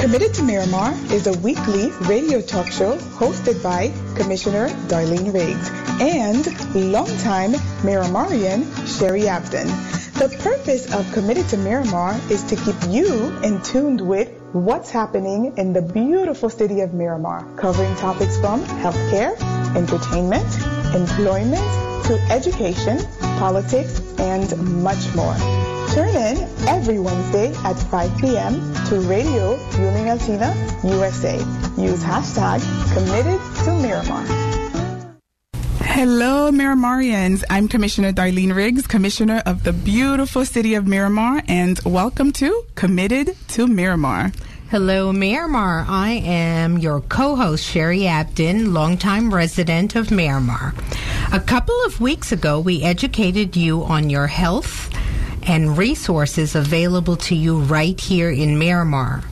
Committed to Miramar is a weekly radio talk show hosted by Commissioner Darlene Riggs and longtime Miramarian Sherry Abdin. The purpose of Committed to Miramar is to keep you in tuned with what's happening in the beautiful city of Miramar, covering topics from healthcare, entertainment, employment, to education, politics, and much more. Tune in every Wednesday at 5 p.m. to Radio Union Latina USA. Use hashtag committed to Miramar. Hello, Miramarians. I'm Commissioner Darlene Riggs, Commissioner of the beautiful city of Miramar, and welcome to Committed to Miramar. Hello, Miramar. I am your co host, Sherry Abdin, longtime resident of Miramar. A couple of weeks ago, we educated you on your health and resources available to you right here in Miramar.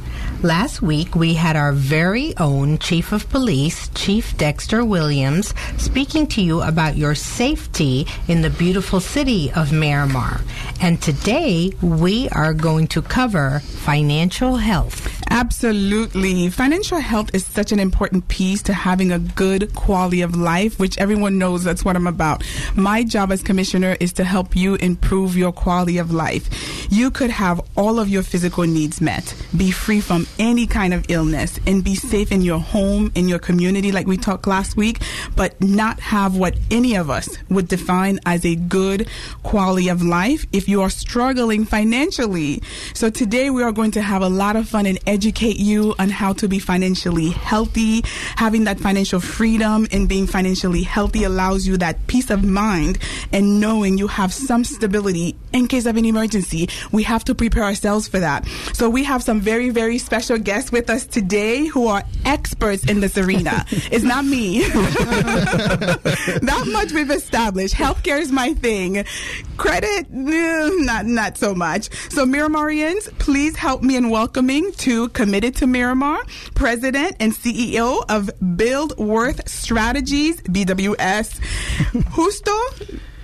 Last week, we had our very own Chief of Police, Chief Dexter Williams, speaking to you about your safety in the beautiful city of Miramar. And today, we are going to cover financial health. Absolutely. Financial health is such an important piece to having a good quality of life, which everyone knows that's what I'm about. My job as commissioner is to help you improve your quality of life. You could have all of your physical needs met, be free from any kind of illness, and be safe in your home, in your community, like we talked last week, but not have what any of us would define as a good quality of life if you are struggling financially. So today we are going to have a lot of fun and educate you on how to be financially healthy. Having that financial freedom and being financially healthy allows you that peace of mind and knowing you have some stability in case of an emergency. We have to prepare ourselves for that. So we have some very, very special guests with us today who are experts in this arena. it's not me. not much we've established. Healthcare is my thing. Credit, eh, not not so much. So Miramarians, please help me in welcoming to Committed to Miramar, President and CEO of Build Worth Strategies, BWS, Justo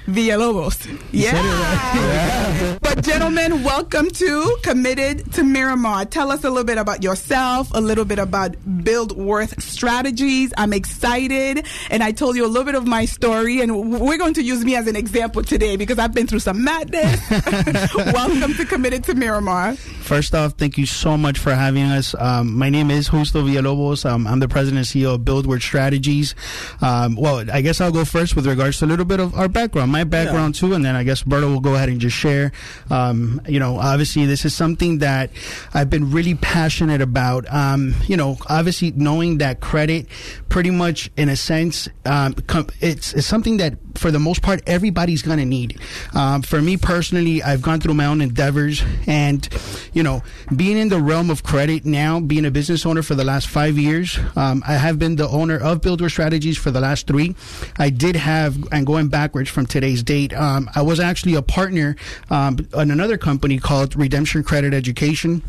Villalobos. Yeah. yeah. But gentlemen, welcome to Committed to Miramar. Tell us a little bit about yourself, a little bit about Build Worth Strategies. I'm excited. And I told you a little bit of my story, and we're going to use me as an example today because I've been through some madness. welcome to Committed to Miramar. First off, thank you so much for having us. Um, my name is Justo Villalobos. Um, I'm the president and CEO of Build Worth Strategies. Um, well, I guess I'll go first with regards to a little bit of our background my background yeah. too, and then I guess Berto will go ahead and just share. Um, you know, obviously this is something that I've been really passionate about. Um, you know, obviously knowing that credit, pretty much in a sense, um, it's, it's something that for the most part everybody's gonna need. Um, for me personally, I've gone through my own endeavors, and you know, being in the realm of credit now, being a business owner for the last five years, um, I have been the owner of Build Worth Strategies for the last three. I did have, and going backwards from today's date. Um, I was actually a partner um, another company called Redemption Credit Education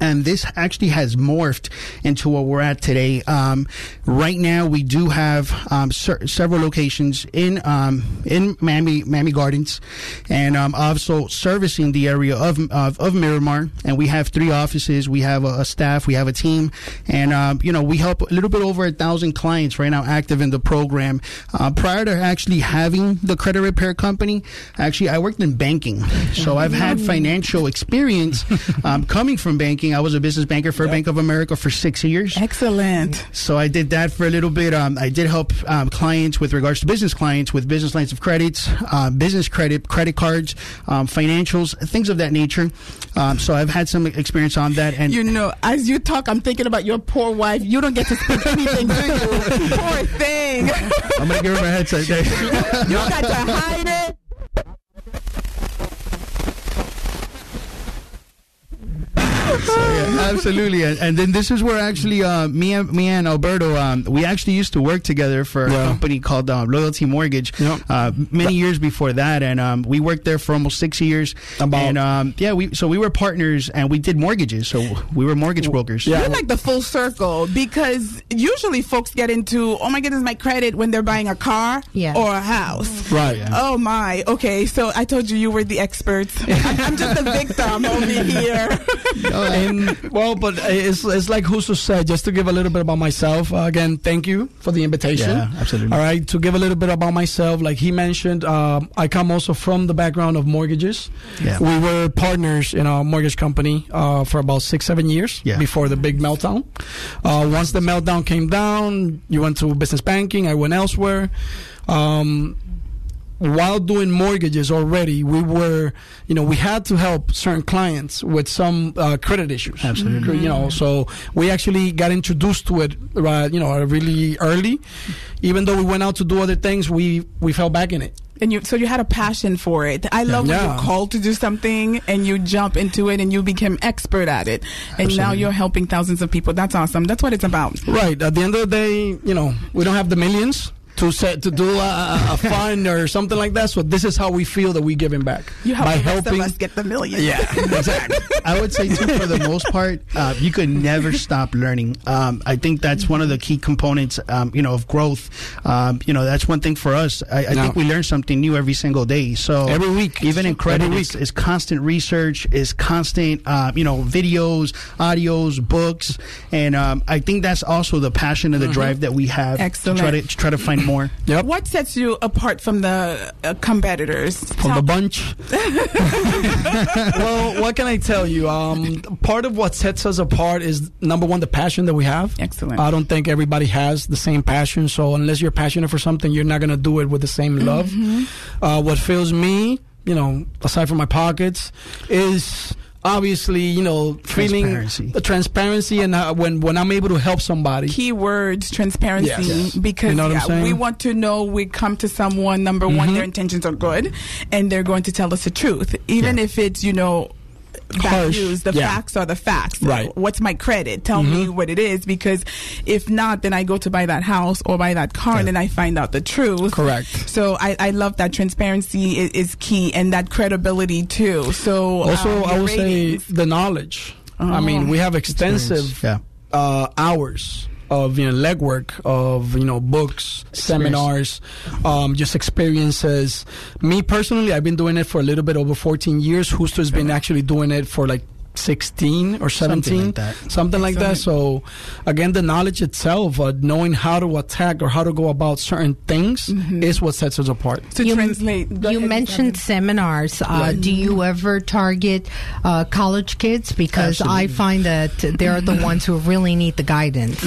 and this actually has morphed into what we're at today. Um, right now, we do have um, ser- several locations in um, in Miami Miami Gardens, and um, also servicing the area of, of, of Miramar. And we have three offices. We have a, a staff. We have a team, and um, you know we help a little bit over a thousand clients right now active in the program. Uh, prior to actually having the credit repair company, actually I worked in banking, so I've had financial experience um, coming from banking banking. I was a business banker for yep. Bank of America for six years. Excellent. So I did that for a little bit. Um, I did help um, clients with regards to business clients with business lines of credits, uh, business credit, credit cards, um, financials, things of that nature. Um, so I've had some experience on that. And you know, as you talk, I'm thinking about your poor wife. You don't get to speak anything, do you? poor thing. I'm gonna give her my headset. you got to hide it. So, yeah, absolutely, and, and, then this is where actually uh, me and me and Alberto, um, we actually used to work together for yeah. a company called uh, Loyalty Mortgage yep. uh, many years before that, and um, we worked there for almost six years. About and um, yeah, we so we were partners and we did mortgages, so we were mortgage brokers. Yeah, You're like the full circle because usually folks get into oh my goodness my credit when they're buying a car yeah. or a house. Right. Yeah. Oh my. Okay, so I told you you were the experts. I'm just a victim over here. No, and um, well, but it's it's like Justo said. Just to give a little bit about myself. Uh, again, thank you for the invitation. Yeah, absolutely. All right, to give a little bit about myself, like he mentioned, um, I come also from the background of mortgages. Yeah. We were partners in a mortgage company uh, for about six, seven years Yeah. before the big meltdown. Uh, once the meltdown came down, you went to business banking. I went elsewhere. Um, while doing mortgages already, we were, you know, we had to help certain clients with some uh, credit issues. Absolutely. You know, so we actually got introduced to it, uh, you know, really early. Even though we went out to do other things, we we fell back in it. And you, so you had a passion for it. I love when you're called to do something and you jump into it and you become expert at it. And now you're helping thousands of people. That's awesome. That's what it's about. Right. At the end of the day, you know, we don't have the millions to set to do a, a, a fund or something like that. So this is how we feel that we giving back You help by the rest helping. of us get the millions. yeah, exactly. I would say too, for the most part, uh, you could never stop learning. Um, I think that's one of the key components, um, you know, of growth. Um, you know, that's one thing for us. I, I Yeah. think we learn something new every single day. So Every week. even in credit, Every it's, it's constant research, is constant, uh, you know, videos, audios, books, and um, I think that's also the passion and the drive that we have Excellent. to try to, to try to find more. Yep. What sets you apart from the uh, competitors? From Tell- the bunch. well, what can I tell you? Um, part of what sets us apart is number one, the passion that we have. Excellent. I don't think everybody has the same passion. So unless you're passionate for something, you're not gonna do it with the same love. Uh, what fills me, you know, aside from my pockets, is obviously you know feeling Transparency. the transparency and uh, when when I'm able to help somebody. keywords transparency Yes. because You know what I'm yeah, saying? we want to know we come to someone number one Mhm. their intentions are good and they're going to tell us the truth even Yeah. if it's you know bad Harsh. news the Yeah. facts are the facts Right. Mm-hmm. what's my credit tell me what it is because if not then i go to buy that house or buy that car and then i find out the truth Correct. so i, I love that transparency is, is key and that credibility too so Also, um, I would ratings. say the knowledge. I mean, Oh. we have extensive Yeah. uh, hours of you know legwork of you know books, seminars, um, just experiences. Me personally, I've been doing it for a little bit over 14 years. Justo's been actually doing it for like 16 or 17 like that. something like that. So again the knowledge itself uh, knowing how to attack or how to go about certain things is what sets us apart. To You- translate Go You mentioned seminars. Uh, Do you ever target uh, college kids? Because I find that they're the ones who really need the guidance.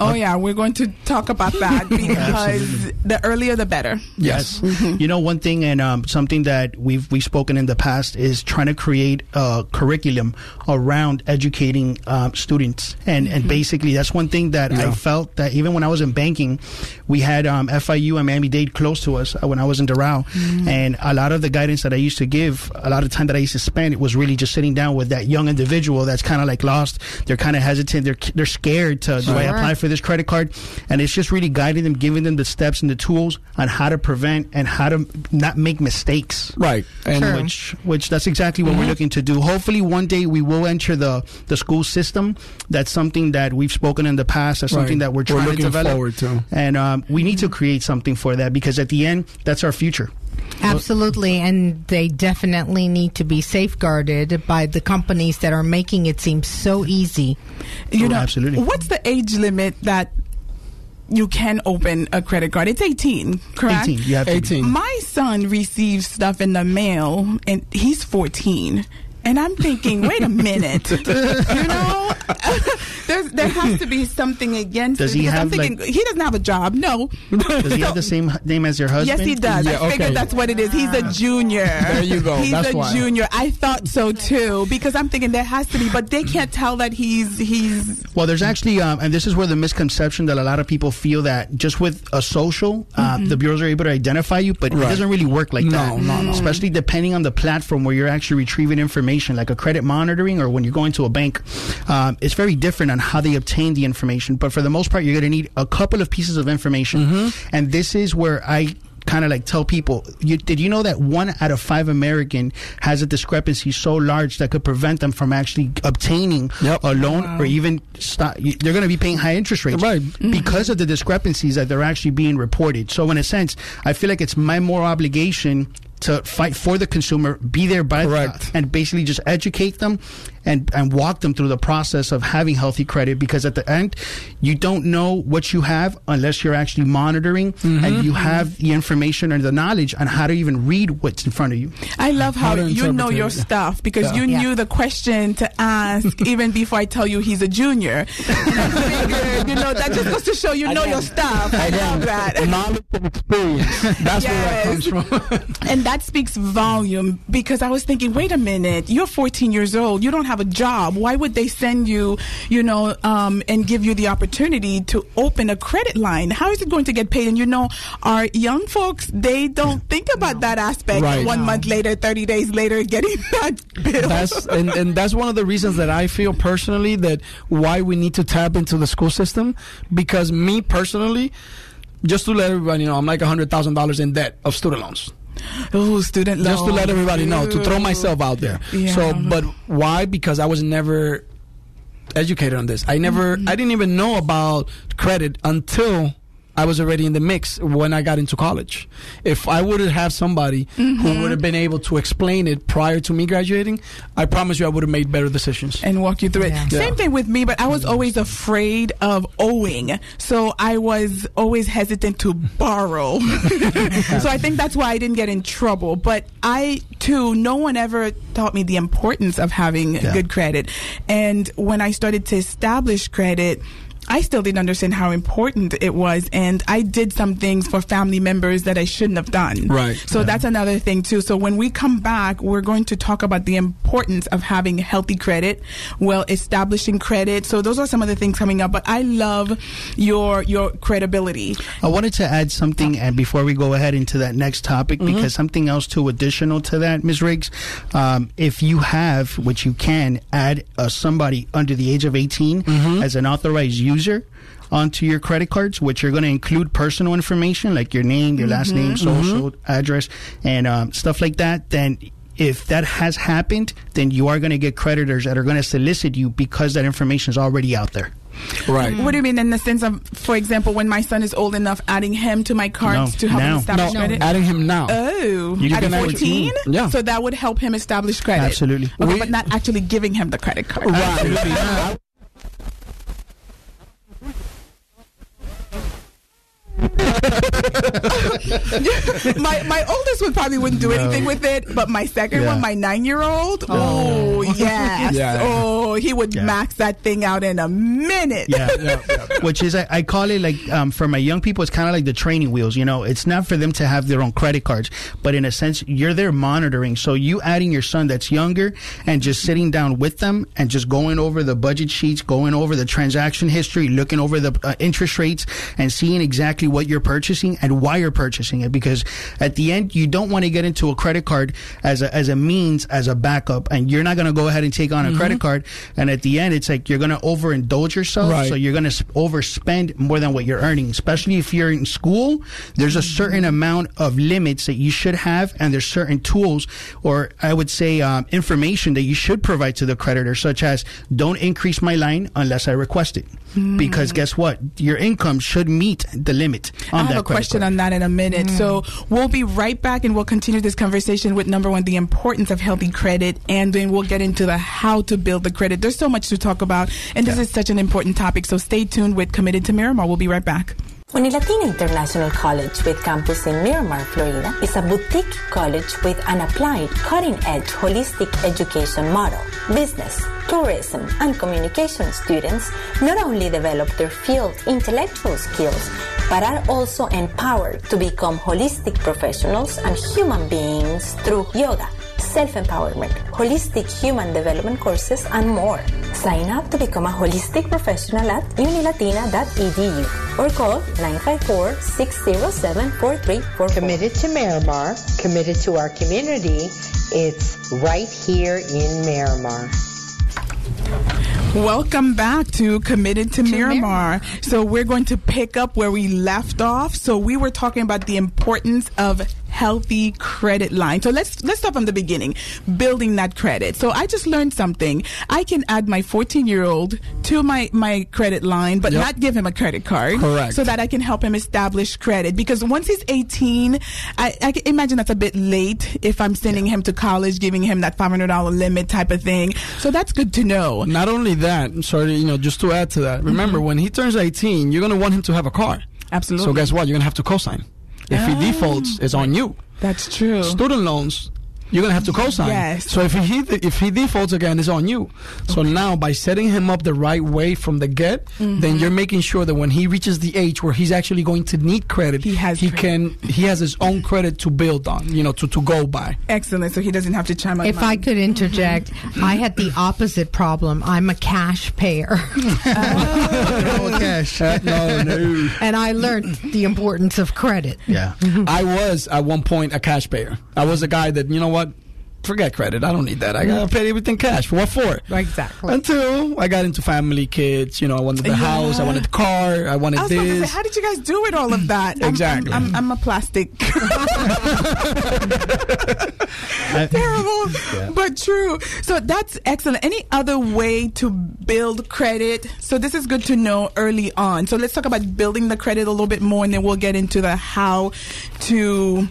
Oh yeah, we're going to talk about that because the earlier the better. yes. You know, one thing and um, something that we've we've spoken in the past is trying to create a curriculum around educating um, students, and and basically that's one thing that I felt that even when I was in banking, we had um, FIU and Miami Dade close to us uh, when I was in Doral, and a lot of the guidance that I used to give, a lot of time that I used to spend, it was really just sitting down with that young individual that's kind of like lost. They're kind of hesitant. They're they're scared to do I apply for this credit card? And it's just really guiding them, giving them the steps and the tools on how to prevent and how to not make mistakes. right and Sure. Which, which that's exactly what we're looking to do. Hopefully, one day we will enter the the school system. That's something that we've spoken in the past. That's something Right. that we're We're trying to develop. forward to. And um, we need to create something for that because at the end, that's our future. Absolutely, and they definitely need to be safeguarded by the companies that are making it seem so easy. You Oh, know, absolutely. What's the age limit that you can open a credit card? It's 18, correct? 18. You have 18 My son receives stuff in the mail, and he's 14. And I'm thinking, wait a minute, you know, There's, there has to be something against. Does it he because I'm have, thinking like- he doesn't have a job. No, Does he have the same name as your husband? Yes, he does. Yeah, I figured that's what it is. He's a junior. There you go. He's That's a why. junior. I thought so too because I'm thinking there has to be, but they can't tell that he's he's. Well, there's actually, um, and this is where the misconception that a lot of people feel that just with a social, uh, the bureaus are able to identify you, but it doesn't really work like No, that. no, no. Especially depending on the platform where you're actually retrieving information, like a credit monitoring or when you're going to a bank. Um, it's very different on how they obtain the information, but for the most part, you're going to need a couple of pieces of information. And this is where I kind of like tell people you, did you know that one out of five american has a discrepancy so large that could prevent them from actually obtaining Yep. a loan or even stop you- they're going to be paying high interest rates Right. because of the discrepancies that they're actually being reported so in a sense i feel like it's my moral obligation to fight for the consumer be there by Correct. and basically just educate them and and walk them through the process of having healthy credit because at the end you don't know what you have unless you're actually monitoring Mm-hmm. and you have the information and the knowledge on how to even read what's in front of you. I love how, How you know your stuff because Yeah. you Yeah. knew the question to ask even before I tell you he's a junior. Figured, you know, that just goes to show you know your stuff. I love that. Knowledge and experience. That's where that comes from. And that speaks volume because I was thinking, wait a minute, you're 14 years old, you don't have a job. Why would they send you, you know, um, and give you the opportunity to open a credit line? How is it going to get paid? And you know, our young folks, they don't think about that aspect. Right. One No. month later, 30 days later, getting that bill. that's and, and that's one of the reasons that I feel personally that why we need to tap into the school system because me personally just to let everybody know I'm like a hundred thousand dollars in debt of student loans Ooh, student loan. just to let everybody know to throw myself out there Yeah. so but why because I was never educated on this I never Mm-hmm. I didn't even know about credit until I was already in the mix when I got into college. If I would have had somebody Mm-hmm. who would have been able to explain it prior to me graduating, I promise you I would have made better decisions. and walk you through it. Yeah. Same thing with me, but I was always afraid of owing. So I was always hesitant to borrow. so I think that's why I didn't get in trouble. But I, too, no one ever taught me the importance of having Yeah. good credit. And when I started to establish credit, I still didn't understand how important it was, and I did some things for family members that I shouldn't have done. Right. So that's another thing too. So when we come back, we're going to talk about the importance of having healthy credit, well, establishing credit. So those are some of the things coming up. But I love your your credibility. I wanted to add something, and before we go ahead into that next topic, because something else too additional to that, Ms. Riggs, um, if you have, which you can, add uh, somebody under the age of 18 as an authorized user onto your credit cards, which are going to include personal information like your name, your last name, social address, and um, stuff like that, then if that has happened, then you are going to get creditors that are going to solicit you because that information is already out there. Right. What do you mean in the sense of, for example, when my son is old enough, adding him to my cards No, to help him establish No, credit? adding him now. Oh, You at can add- 14? Yeah. So that would help him establish credit. Absolutely. Okay, We- but not actually giving him the credit card. Right. my my oldest one probably wouldn't do anything with it, but my second Yeah. one, my nine year old, oh yes, Yeah. oh he would Yeah. max that thing out in a minute. Yeah. Yeah, yeah. Which is, I, I call it like, um, for my young people, it's kind of like the training wheels. You know, it's not for them to have their own credit cards, but in a sense, you're there monitoring. So you adding your son that's younger and just sitting down with them and just going over the budget sheets, going over the transaction history, looking over the uh, interest rates and seeing exactly what you're purchasing and why you're purchasing it. Because at the end, you don't want to get into a credit card as a, as a means, as a backup. And you're not going to go ahead and take on a credit card. And at the end, it's like you're going to overindulge yourself. Right. So you're going to overspend more than what you're earning, especially if you're in school. There's a certain amount of limits that you should have, and there's certain tools, or I would say um, information that you should provide to the creditor, such as don't increase my line unless I request it, because guess what, your income should meet the limit. On that credit question on that in a minute. So mm. we'll be right back and we'll continue this conversation with number one, the importance of healthy credit, and then we'll get into the how to build the credit. There's so much to talk about, and this is such an important topic. So stay tuned with Committed to Miramar. We'll be right back. Unilatina International College with campus in Miramar, Florida is a boutique college with an applied, cutting-edge holistic education model. Business, tourism, and communication students not only develop their field intellectual skills, but are also empowered to become holistic professionals and human beings through yoga, self-empowerment, holistic human development courses, and more. Sign up to become a holistic professional at unilatina.edu or call 954-607-4344. Committed to Miramar, committed to our community. It's right here in Miramar. Welcome back to Committed to, Miramar. So we're going to pick up where we left off. So we were talking about the importance of health healthy credit line. So let's let's start from the beginning, building that credit. So I just learned something. I can add my 14 year old to my my credit line, but Yep. not give him a credit card. Correct. So that I can help him establish credit. Because once he's 18, I, I can imagine that's a bit late if I'm sending him to college, giving him that $500 limit type of thing. So that's good to know. Not only that, I'm sorry, you know, just to add to that. Remember, mm-hmm. when he turns 18, you're going to want him to have a car. Absolutely. So guess what? You're going to have to co-sign. If he Ah. defaults, it's on you. That's true. Student loans, you're going to have to co-sign. Yes. So if he if he defaults again, it's on you. So now by setting him up the right way from the get, Mm-hmm. then you're making sure that when he reaches the age where he's actually going to need credit, He has he credit. can he has his own credit to build on, you know, to, to go by. Excellent. So he doesn't have to chime up. If I could interject, I had the opposite problem. I'm a cash payer. Oh, cash. Uh, no, no. and I learned the importance of credit. Yeah. I was at one point a cash payer. I was a guy that you know what, forget credit. I don't need that. I gotta pay everything cash. What for? Exactly. Until I got into family, kids. You know, I wanted the house. I wanted the car. I wanted I to say, this. how did you guys do it all of that? I'm- Exactly. I'm, I'm, I'm a plastic. Terrible, but true. So that's excellent. Any other way to build credit? So this is good to know early on. So let's talk about building the credit a little bit more, and then we'll get into the how to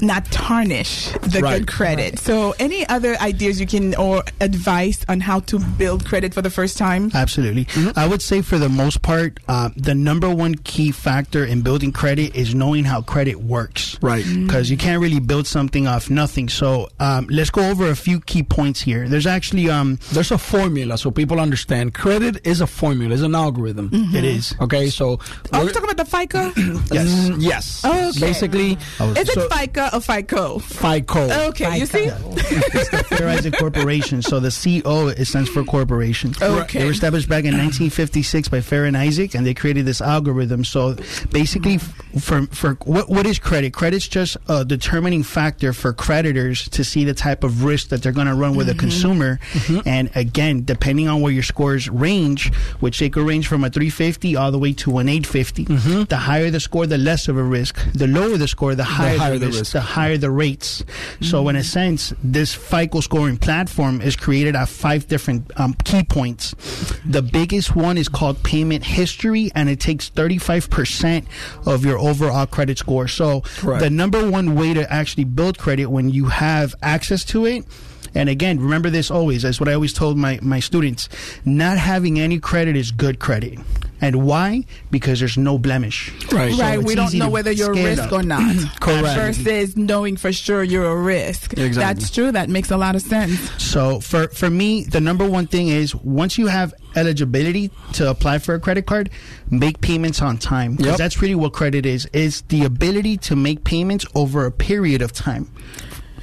not tarnish the Right. good credit. So any other ideas you can or advice on how to build credit for the first time? Absolutely. I would say for the most part, uh, the number one key factor in building credit is knowing how credit works. Right. Because you can't really build something off nothing. So um, let's go over a few key points here. There's actually um, There's a formula so people understand. Credit is a formula. It's an algorithm. it is. Okay, so we're- we're talking about the FICA? Yes. Mm, yes. Oh, okay. Basically, Is it so- FICA or FICO? FICO. Okay, you see? it's the Fair Isaac Corporation. So the CO it stands for corporation. Okay. They were established back in 1956 by Fair and Isaac, and they created this algorithm. So basically, for for what what is credit? Credit's just a determining factor for creditors to see the type of risk that they're going to run with a mm-hmm. consumer. Mm-hmm. And again, depending on where your scores range, which they could range from a 350 all the way to an 850. Mm-hmm. The higher the score, the less of a risk. The lower the score, the higher, higher the, the risk, risk. The higher the rates. So in a sense, this FICO scoring platform is created at five different um, key points. The biggest one is called payment history, and it takes 35% of your overall credit score. So Correct. the number one way to actually build credit when you have access to it and again, remember this always. That's what I always told my, my students. Not having any credit is good credit. And why? Because there's no blemish. Right. So right, we don't know whether you're a risk up. or not. Correct. Versus knowing for sure you're a risk. Exactly. That's true. That makes a lot of sense. So for for me, the number one thing is once you have eligibility to apply for a credit card, make payments on time. Because Yep. that's really what credit is. Is the ability to make payments over a period of time.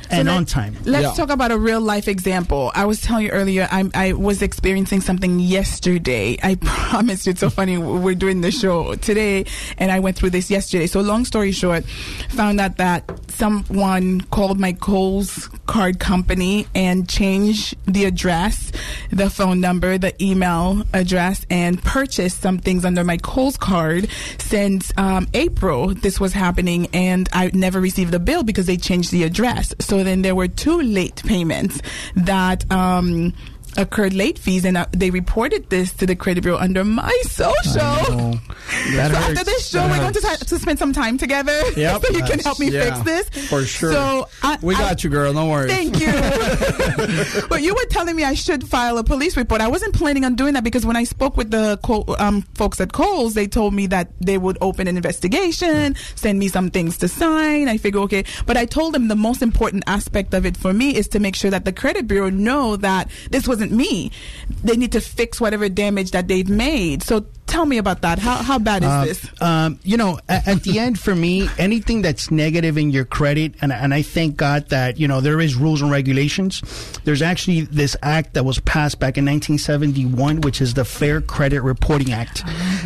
And let- on time. Let's Yeah. talk about a real life example. I was telling you earlier, I, I was experiencing something yesterday. I promised you, it's so funny. We're doing the show today, and I went through this yesterday. So, long story short, found out that someone called my Kohl's card company and changed the address, the phone number, the email address, and purchased some things under my Kohl's card since um, April. This was happening, and I never received a bill because they changed the address. So then there were two late payments that. Um, occurred late fees and uh, they reported this to the credit bureau under my social so after this show, That we're going to, ti- to spend some time together. Yep. so you can help me Yeah, fix this. For sure. So I, we I- got you, girl. Don't worry. Thank you. but you were telling me I should file a police report. I wasn't planning on doing that because when I spoke with the um, folks at Kohl's, they told me that they would open an investigation, send me some things to sign. I figure, okay. But I told them the most important aspect of it for me is to make sure that the credit bureau know that this wasn't me. They need to fix whatever damage that they've made. So tell me about that. How, how bad is Um, this? Um, you know, at, at the end, for me, anything that's negative in your credit, and, and I thank God that, you know, there is rules and regulations. There's actually this act that was passed back in 1971, which is the Fair Credit Reporting Act.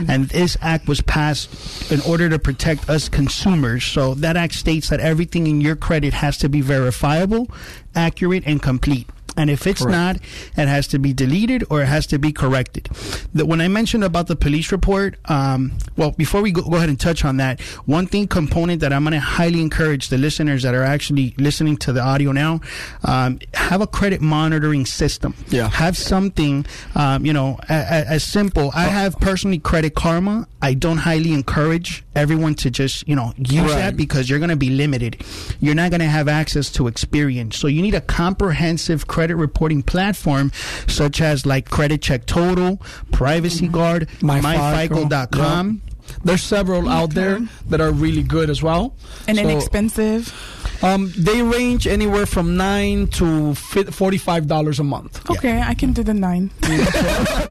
And this act was passed in order to protect us consumers. So that act states that everything in your credit has to be verifiable, accurate, and complete. And if it's Correct. not, it has to be deleted or it has to be corrected. The, when I mentioned about the police report, um, well, before we go, go ahead and touch on that, one thing component that I'm going to highly encourage the listeners that are actually listening to the audio now, um, have a credit monitoring system. Yeah. Have something, um, you know, as simple. I have personally Credit Karma. I don't highly encourage everyone to just, you know, use Right. that because you're going to be limited. You're not going to have access to experience. So you need a comprehensive credit reporting platform such as like Credit Check Total, Privacy Guard, MyFICO. MyFICO.com. There's several out there that are really good as well. And So, inexpensive. Um, they range anywhere from nine to fi- forty-five dollars a month. Okay, I can do the nine.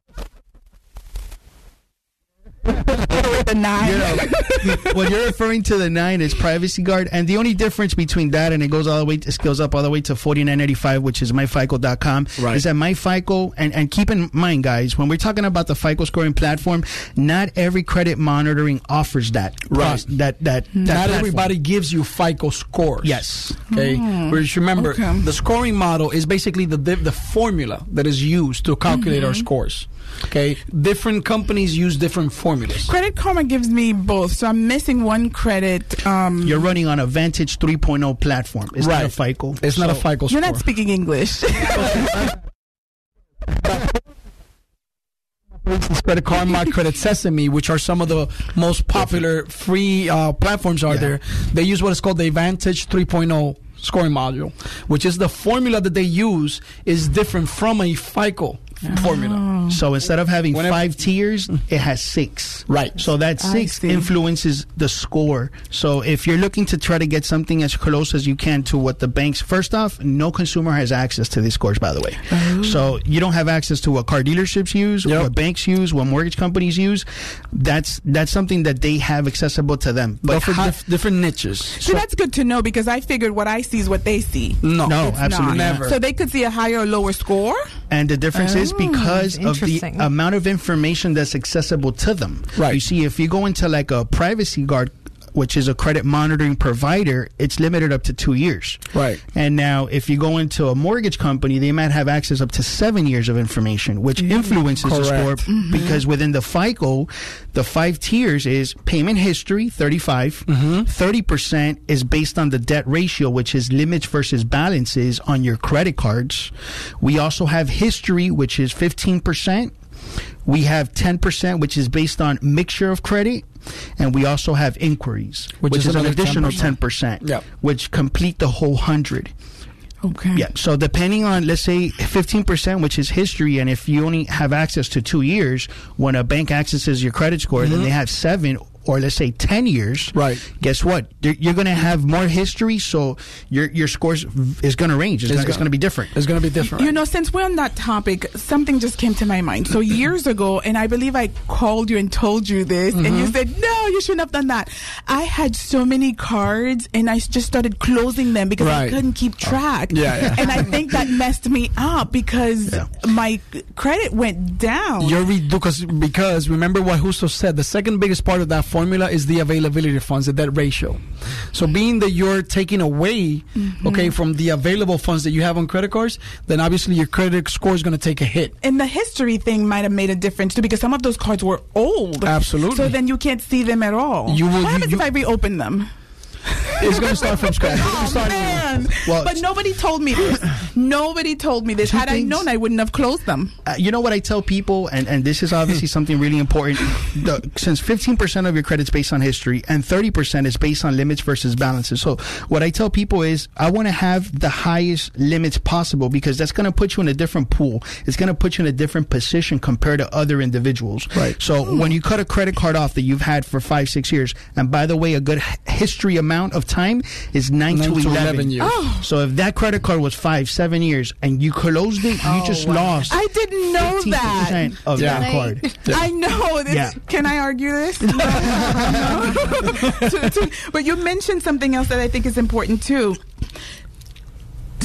the nine. You know, what you're referring to the nine is Privacy Guard, and the only difference between that and it goes all the way, it goes up all the way to forty nine eighty five, which is myfico.com. Right. Is that myfico, and and keep in mind, guys, when we're talking about the FICO scoring platform, not every credit monitoring offers that. Right. That that that Not platform. everybody gives you FICO scores. Yes. Okay. Hmm. Whereas remember, okay. the scoring model is basically the the the formula that is used to calculate our mm-hmm. scores. Okay. Different companies use different formulas. Credit Karma gives me both, so I'm missing one credit. Um, You're running on a Vantage 3.0 platform. It's not a FICO. It's not a So- FICO you're score. not speaking English. Credit Karma, Credit Sesame, which are some of the most popular free uh, platforms out Yeah. there, they use what is called the Vantage 3.0 scoring module, which is the formula that they use is different from a FICO formula. Oh. So instead of having Whenever- five tiers, it has six. Right. So that six influences the score. So if you're looking to try to get something as close as you can to what the banks, first off, no consumer has access to these scores, by the way. Oh. So you don't have access to what car dealerships use, Yep. what banks use, what mortgage companies use. That's that's something that they have accessible to them. But But for how- dif- different niches. So that's good to know because I figured what I see is what they see. No, No, It's absolutely not. not. Never. So they could see a higher or lower score. And the difference is Hmm, because of the amount of information that's accessible to them. Right. You see, if you go into like a privacy guard, which is a credit monitoring provider, it's limited up to two years. Right. And now, if you go into a mortgage company, they might have access up to seven years of information, which mm-hmm. influences the score Correct. Mm-hmm. because within the FICO, the five tiers is payment history, 35. Mm-hmm. 30% is based on the debt ratio, which is limits versus balances on your credit cards. We also have history, which is 15%. We have 10%, which is based on mixture of credit. And we also have inquiries, Which which, is is, an additional 10%. 10%, Yep. which complete the whole 100. Okay. Yeah. So depending on, let's say, 15%, which is history, and if you only have access to two years, when a bank accesses your credit score, then mm-hmm. they have seven or let's say 10 years. Right. Guess what? You're, you're going to have more history, so your your scores is going to range. It's, It's gonna, it's go- going to be different. It's going to be different. You know, since we're on that topic, something just came to my mind. So years ago, and I believe I called you and told you this, and Mm-hmm. you said, no, you shouldn't have done that. I had so many cards, and I just started closing them because I couldn't keep track. Yeah, yeah. And I think that messed me up because Yeah. my credit went down. You're re- because because remember what Justo said. The second biggest part of that formula is the availability of funds, debt ratio. So being that you're taking away, mm-hmm. okay, from the available funds that you have on credit cards, then obviously your credit score is going to take a hit. and the history thing might have made a difference too because some of those cards were old. Absolutely. So then you can't see them at all. You will- what you- happens you- if I reopen them? It's going to start from scratch. Oh start- man! Well, but nobody told me this. nobody told me this. Two Had I things- known, I wouldn't have closed them. Uh, you know what I tell people, and, and this is obviously something really important. The, since 15% of your credit's based on history and 30% is based on limits versus balances. So, what I tell people is, I want to have the highest limits possible because that's going to put you in a different pool. It's going to put you in a different position compared to other individuals. Right. So, when you cut a credit card off that you've had for five, six years, and by the way, a good history amount of time is nine, Nine to to 11, 11 years. Oh. So, if that credit card was five, seven years, and you closed it, you just oh, lost. I didn't know that. 15% of Yeah. that card. I know. This, Yeah. Can I argue this? No. No. To- to- but you mentioned something else that I think is important too.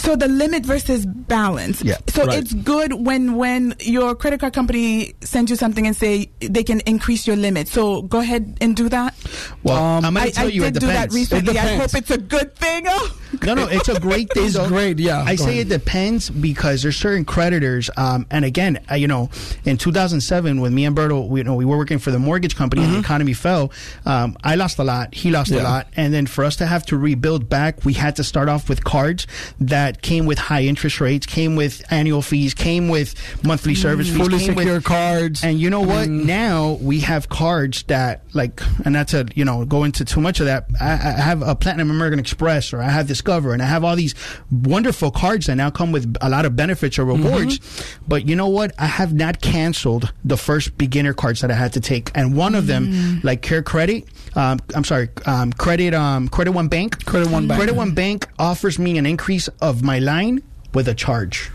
So the limit versus balance. Yeah, So right. it's good when when your credit card company sends you something and say they can increase your limit. So go ahead and do that. Well, Um, I'm going to tell I you, did it do that recently. I hope it's a good thing. Oh. No, no, it's a great thing. It's though. great, yeah. I say ahead. it depends because there's certain creditors, um, and again, uh, you know, in 2007, when me and Berto, we, you know, we were working for the mortgage company, and the economy fell. Um, I lost a lot. He lost a Mm-hmm. Lot, and then for us to have to rebuild back, we had to start off with cards that came with high interest rates, came with annual fees, came with monthly service fees, Mm. Fully came with- cards. and you know what? Mm. Now we have cards that, like, and not to you know go into too much of that. I, I have a Platinum American Express, or I have Discover, and I have all these wonderful cards that now come with a lot of benefits or rewards. Mm-hmm. But you know what? I have not canceled the first beginner cards that I had to take, and one of them, Mm. like Care Credit, um, I'm sorry, um, Credit, um, Credit One Bank, Credit One Bank. Credit One Bank offers me an increase of my line with a charge.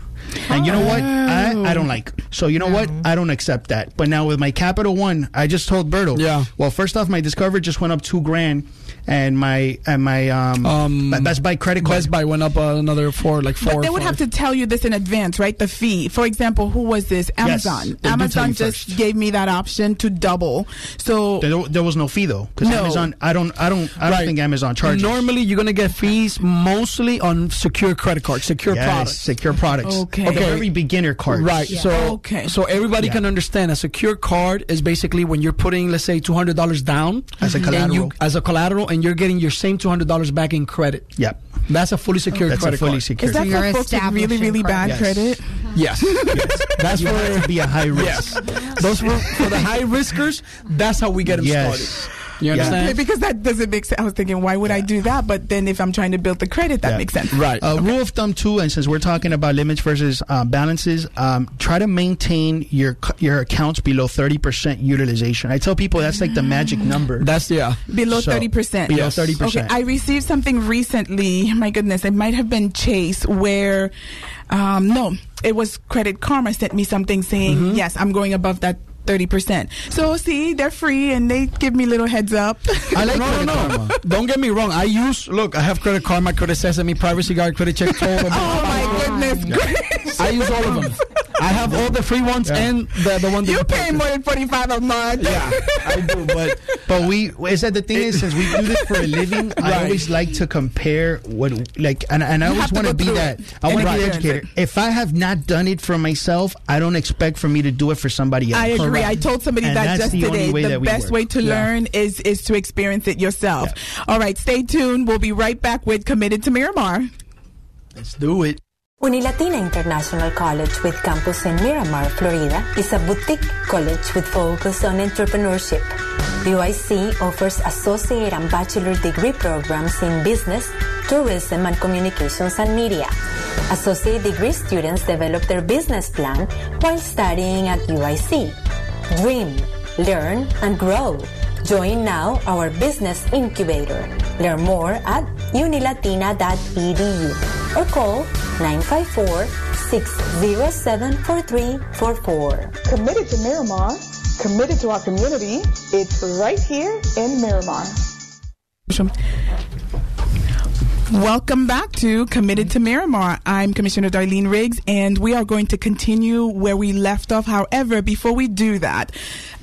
And you know what? I, I don't like. So you know what? I don't accept that. But now with my Capital One, I just told Berto. Yeah. Well, first off, my Discover just went up two grand, and my and my um, Um, my Best Buy credit card. Best Buy went up uh, another four, like four. But they or would have to tell you this in advance, right? The fee. For example, who was this? Amazon. they do tell Amazon just first. gave me that option to double. So There, there was no fee though, because No. Amazon. I don't. I don't. I don't Right. think Amazon charges. Normally, you're gonna get fees mostly on secure credit cards, secure yes, products. secure products. Okay. The Okay. very beginner cards. Right. So Okay. so everybody Yeah. can understand a secure card is basically when you're putting let's say two hundred dollars down As a collateral. you, as a collateral, and you're getting your same two hundred dollars back in credit. Yep. That's a fully secured That's a credit fully card. secure. is that you're for folks with really, establishing really bad credit. credit? Yes. That's you for have to be a high risk. yes. Those for, for the high riskers. That's how we get them Yes. started. You Yeah. understand? Because that doesn't make sense. I was thinking, why would I do that? But then if I'm trying to build the credit, that Yeah. makes sense. Right. Uh, Rule of thumb too, and since we're talking about limits versus uh, balances, um, try to maintain your your accounts below thirty percent utilization. I tell people that's like the magic number. That's yeah. Below So, thirty percent. below Yes. 30%. Okay, I received something recently. My goodness, it might have been Chase, where, um, no, it was Credit Karma sent me something saying, Mm-hmm. yes, I'm going above that. 30%. So, see, they're free and they give me little heads up. I like no, no, no. Don't get me wrong. I use look. I have Credit Karma, Credit Sesame, Privacy Guard, Credit Check Total. oh, my goodness gracious. I use all of them. I have all the free ones and the the one that You you pay more than 45 a month. Yeah, I do. But But we is that the thing is since we do this for a living, I always like to compare what like and, and I always want to be that it I want to and be the experience educator. If I have not done it for myself, I don't expect for me to do it for somebody else. I agree. Correct. I told somebody And that that's just the only today. way The that we best work. way to Yeah. learn is is to experience it yourself. All right, stay tuned. We'll be right back with Committed to Miramar. let's do it. Unilatina International College with campus in Miramar, Florida is a boutique college with focus on entrepreneurship. UIC offers associate and bachelor degree programs in business, tourism, and communications and media. Associate degree students develop their business plan while studying at UIC. Dream, learn, and grow. Join now our business incubator. Learn more at unilatina.edu or call 954-607-4344. Committed to Miramar, committed to our community. It's right here in Miramar. Welcome back to Committed to Miramar. I'm Commissioner Darlene Riggs, and we are going to continue where we left off. However, before we do that,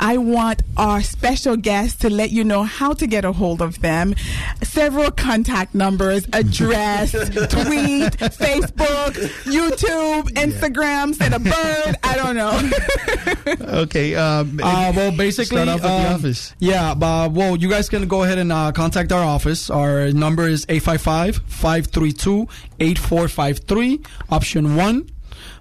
I want our special guest to let you know how to get a hold of them. Several contact numbers, address, tweet, Facebook, YouTube, Instagram, send a bird. I don't know. Okay. Um, Uh, well, basically, Start off with the um, office. Yeah, but well, you guys can go ahead and uh, contact our office. Our number is 855-532-8453, option one.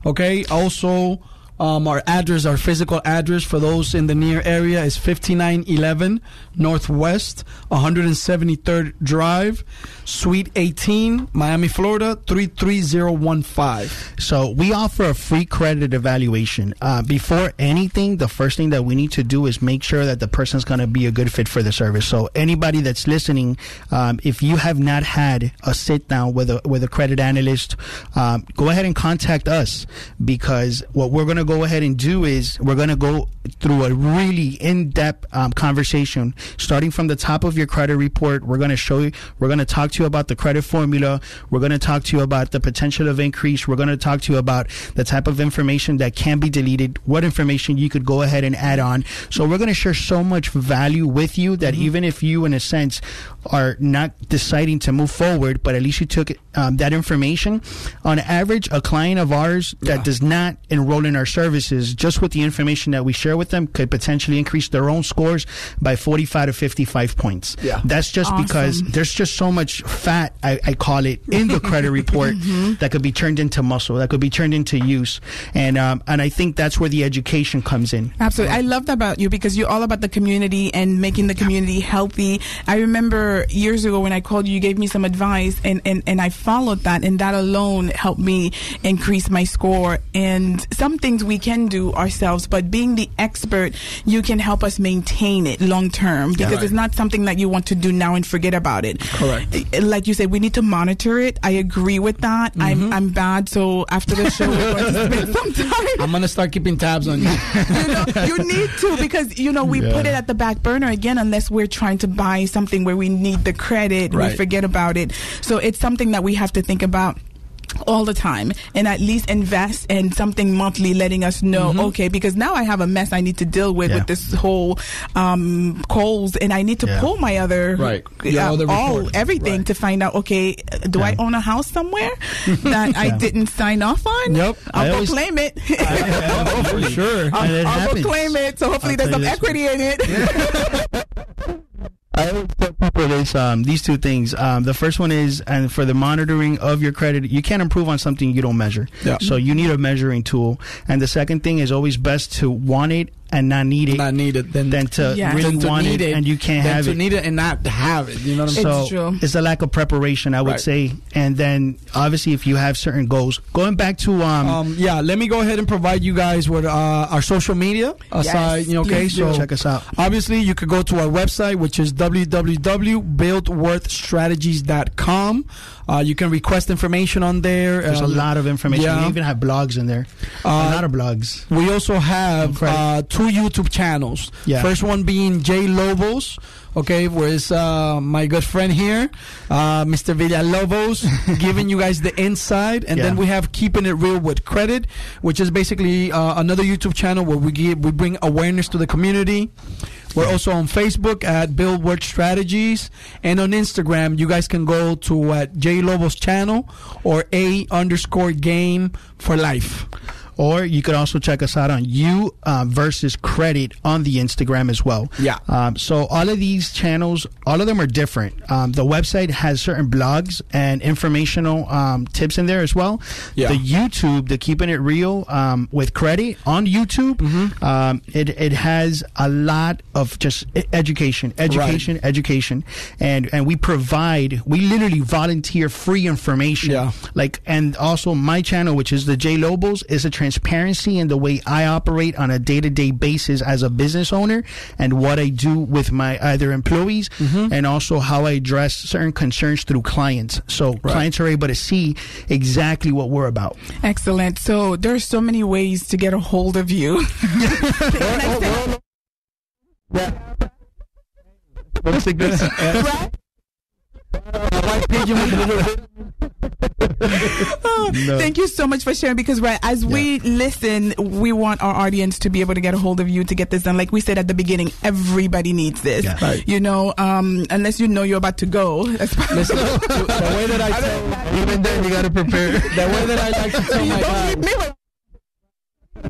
Okay. Also, um, our address, our physical address for those in the near area is 5911 Northwest 173rd Drive, Suite 18, Miami, Florida 33015. So we offer a free credit evaluation. Uh, before anything, the first thing that we need to do is make sure that the person's going to be a good fit for the service. So anybody that's listening, um, if you have not had a sit down with a with a credit analyst, um, go ahead and contact us because what we're going to to go ahead and do is we're going to go through a really in-depth um, conversation, starting from the top of your credit report. We're going to show you. We're going to talk to you about the credit formula. We're going to talk to you about the potential of increase. We're going to talk to you about the type of information that can be deleted, what information you could go ahead and add on. So we're going to share so much value with you that even if you, in a sense, are not deciding to move forward, but at least you took um, that information. On average, a client of ours that Yeah. does not enroll in our services, just with the information that we share with them, could potentially increase their own scores by 45 to 55 points. Yeah. That's just because there's just so much fat, I, I call it, in the credit report that could be turned into muscle, that could be turned into use. And, um, and I think that's where the education comes in. Absolutely. I love that about you because you're all about the community and making the community healthy. I remember years ago when I called you, you gave me some advice and, and, and I followed that and that alone helped me increase my score. And some things we can do ourselves, but being the expert, you can help us maintain it long term because Right. it's not something that you want to do now and forget about it. Correct. Uh, Like you said, we need to monitor it. I agree with that. I'm, I'm bad. So after the show, we're going to spend some time I'm gonna start keeping tabs on you. you know, you need to because you know we Yeah. put it at the back burner again unless we're trying to buy something where we need the credit. Right. We forget about it. So it's something that we have to think about all the time and at least invest in something monthly letting us know Mm-hmm. okay because now i have a mess i need to deal with Yeah. with this whole um Kohl's and i need to Yeah. pull my other Right. Your uh, other all everything Right. to find out okay uh, do i own a house somewhere that i didn't sign off on Yep. i'll I always- claim it oh, for sure. I'll, I'll claim it. So hopefully I'll there's some you equity in it. I always tell people this, um, these two things. Um, the first one is, and for the monitoring of your credit, you can't improve on something you don't measure. Yeah. So you need a measuring tool. And the second thing is always best to want it and not need it Not needed. Then than to Yeah. really than to want need it, and you can't than have to it. need it and not have it. You know what I'm It's saying? so true. it's a lack of preparation, I would Right. say. And then obviously, if you have certain goals, going back to um, Um, yeah, let me go ahead and provide you guys with uh, our social media. Aside, Yes, you know, okay, please do. so check us out. Obviously, you could go to our website, which is www.buildworthstrategies.com. Uh, you can request information on there. There's a Um, lot of information. yeah. We even have blogs in there. a Uh, lot of blogs. We also have uh, two YouTube channels. Yeah. First one being Jay Lobos, okay, where is uh, my good friend here, uh, Mr. Villalobos, giving you guys the inside. And then we have Keeping It Real with Credit, which is basically uh, another YouTube channel where we give, we bring awareness to the community. We're also on Facebook at Work Strategies, and on Instagram, you guys can go to at J Lobos channel or A underscore Game for Life. Or you could also check us out on you uh, versus credit on the Instagram as well. Yeah. Um, so all of these channels, all of them are different. Um, the website has certain blogs and informational um, tips in there as well. Yeah. The YouTube, the Keeping It Real um, with credit on YouTube, Mm-hmm. um, it it has a lot of just education, education, education, and and we provide, we literally volunteer free information. Yeah. Like, and also my channel, which is the J Lobos, is a transparency in the way I operate on a day to day basis as a business owner and what I do with my either employees Mm-hmm. and also how I address certain concerns through clients. So clients are able to see exactly what we're about. Excellent. So there's so many ways to get a hold of you. And I say- Right? No. Thank you so much for sharing because right as we listen, we want our audience to be able to get a hold of you to get this done. Like we said at the beginning, everybody needs this. Yeah. Right. You know, um, unless you know you're about to go. That's Listen, the way that I tell, Even then, you got to prepare. the way that I like to tell you my don't guys, need me with-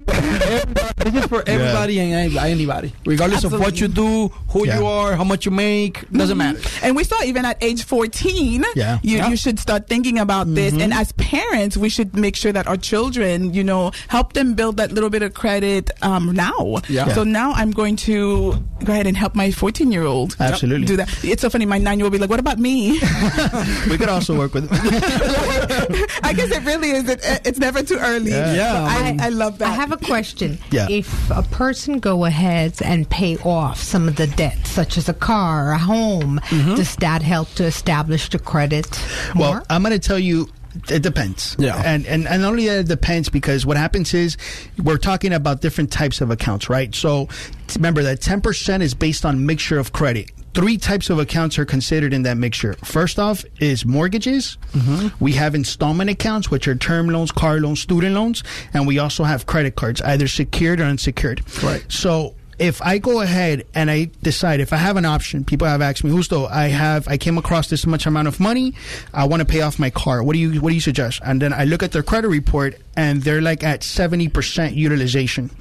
this is for everybody and anybody, regardless of what you do, who Yeah. you are, how much you make, doesn't matter. And we saw even at age 14, Yeah. you, Yeah. you should start thinking about this. And as parents, we should make sure that our children, you know, help them build that little bit of credit um, now. Yeah. So now I'm going to go ahead and help my 14 year old Absolutely. do that. It's so funny. My nine year old will be like, what about me? we could also work with. I guess it really is. It, it's never too early. Yeah. Yeah. I, I love that. I have a question. Yeah. If a person go ahead and pay off some of the debts, such as a car, or a home, Mm-hmm. does that help to establish the credit more? Well, I'm going to tell you It depends. Yeah. And, and and only that it depends because what happens is we're talking about different types of accounts, right? So remember that 10% is based on mixture of credit. Three types of accounts are considered in that mixture. First off is mortgages. Mm-hmm. We have installment accounts, which are term loans, car loans, student loans, and we also have credit cards, either secured or unsecured. Right. So if I go ahead and I decide if I have an option, people have asked me, Justo, I have I came across this much amount of money, I want to pay off my car. What do you what do you suggest? And then I look at their credit report and they're like at seventy percent utilization.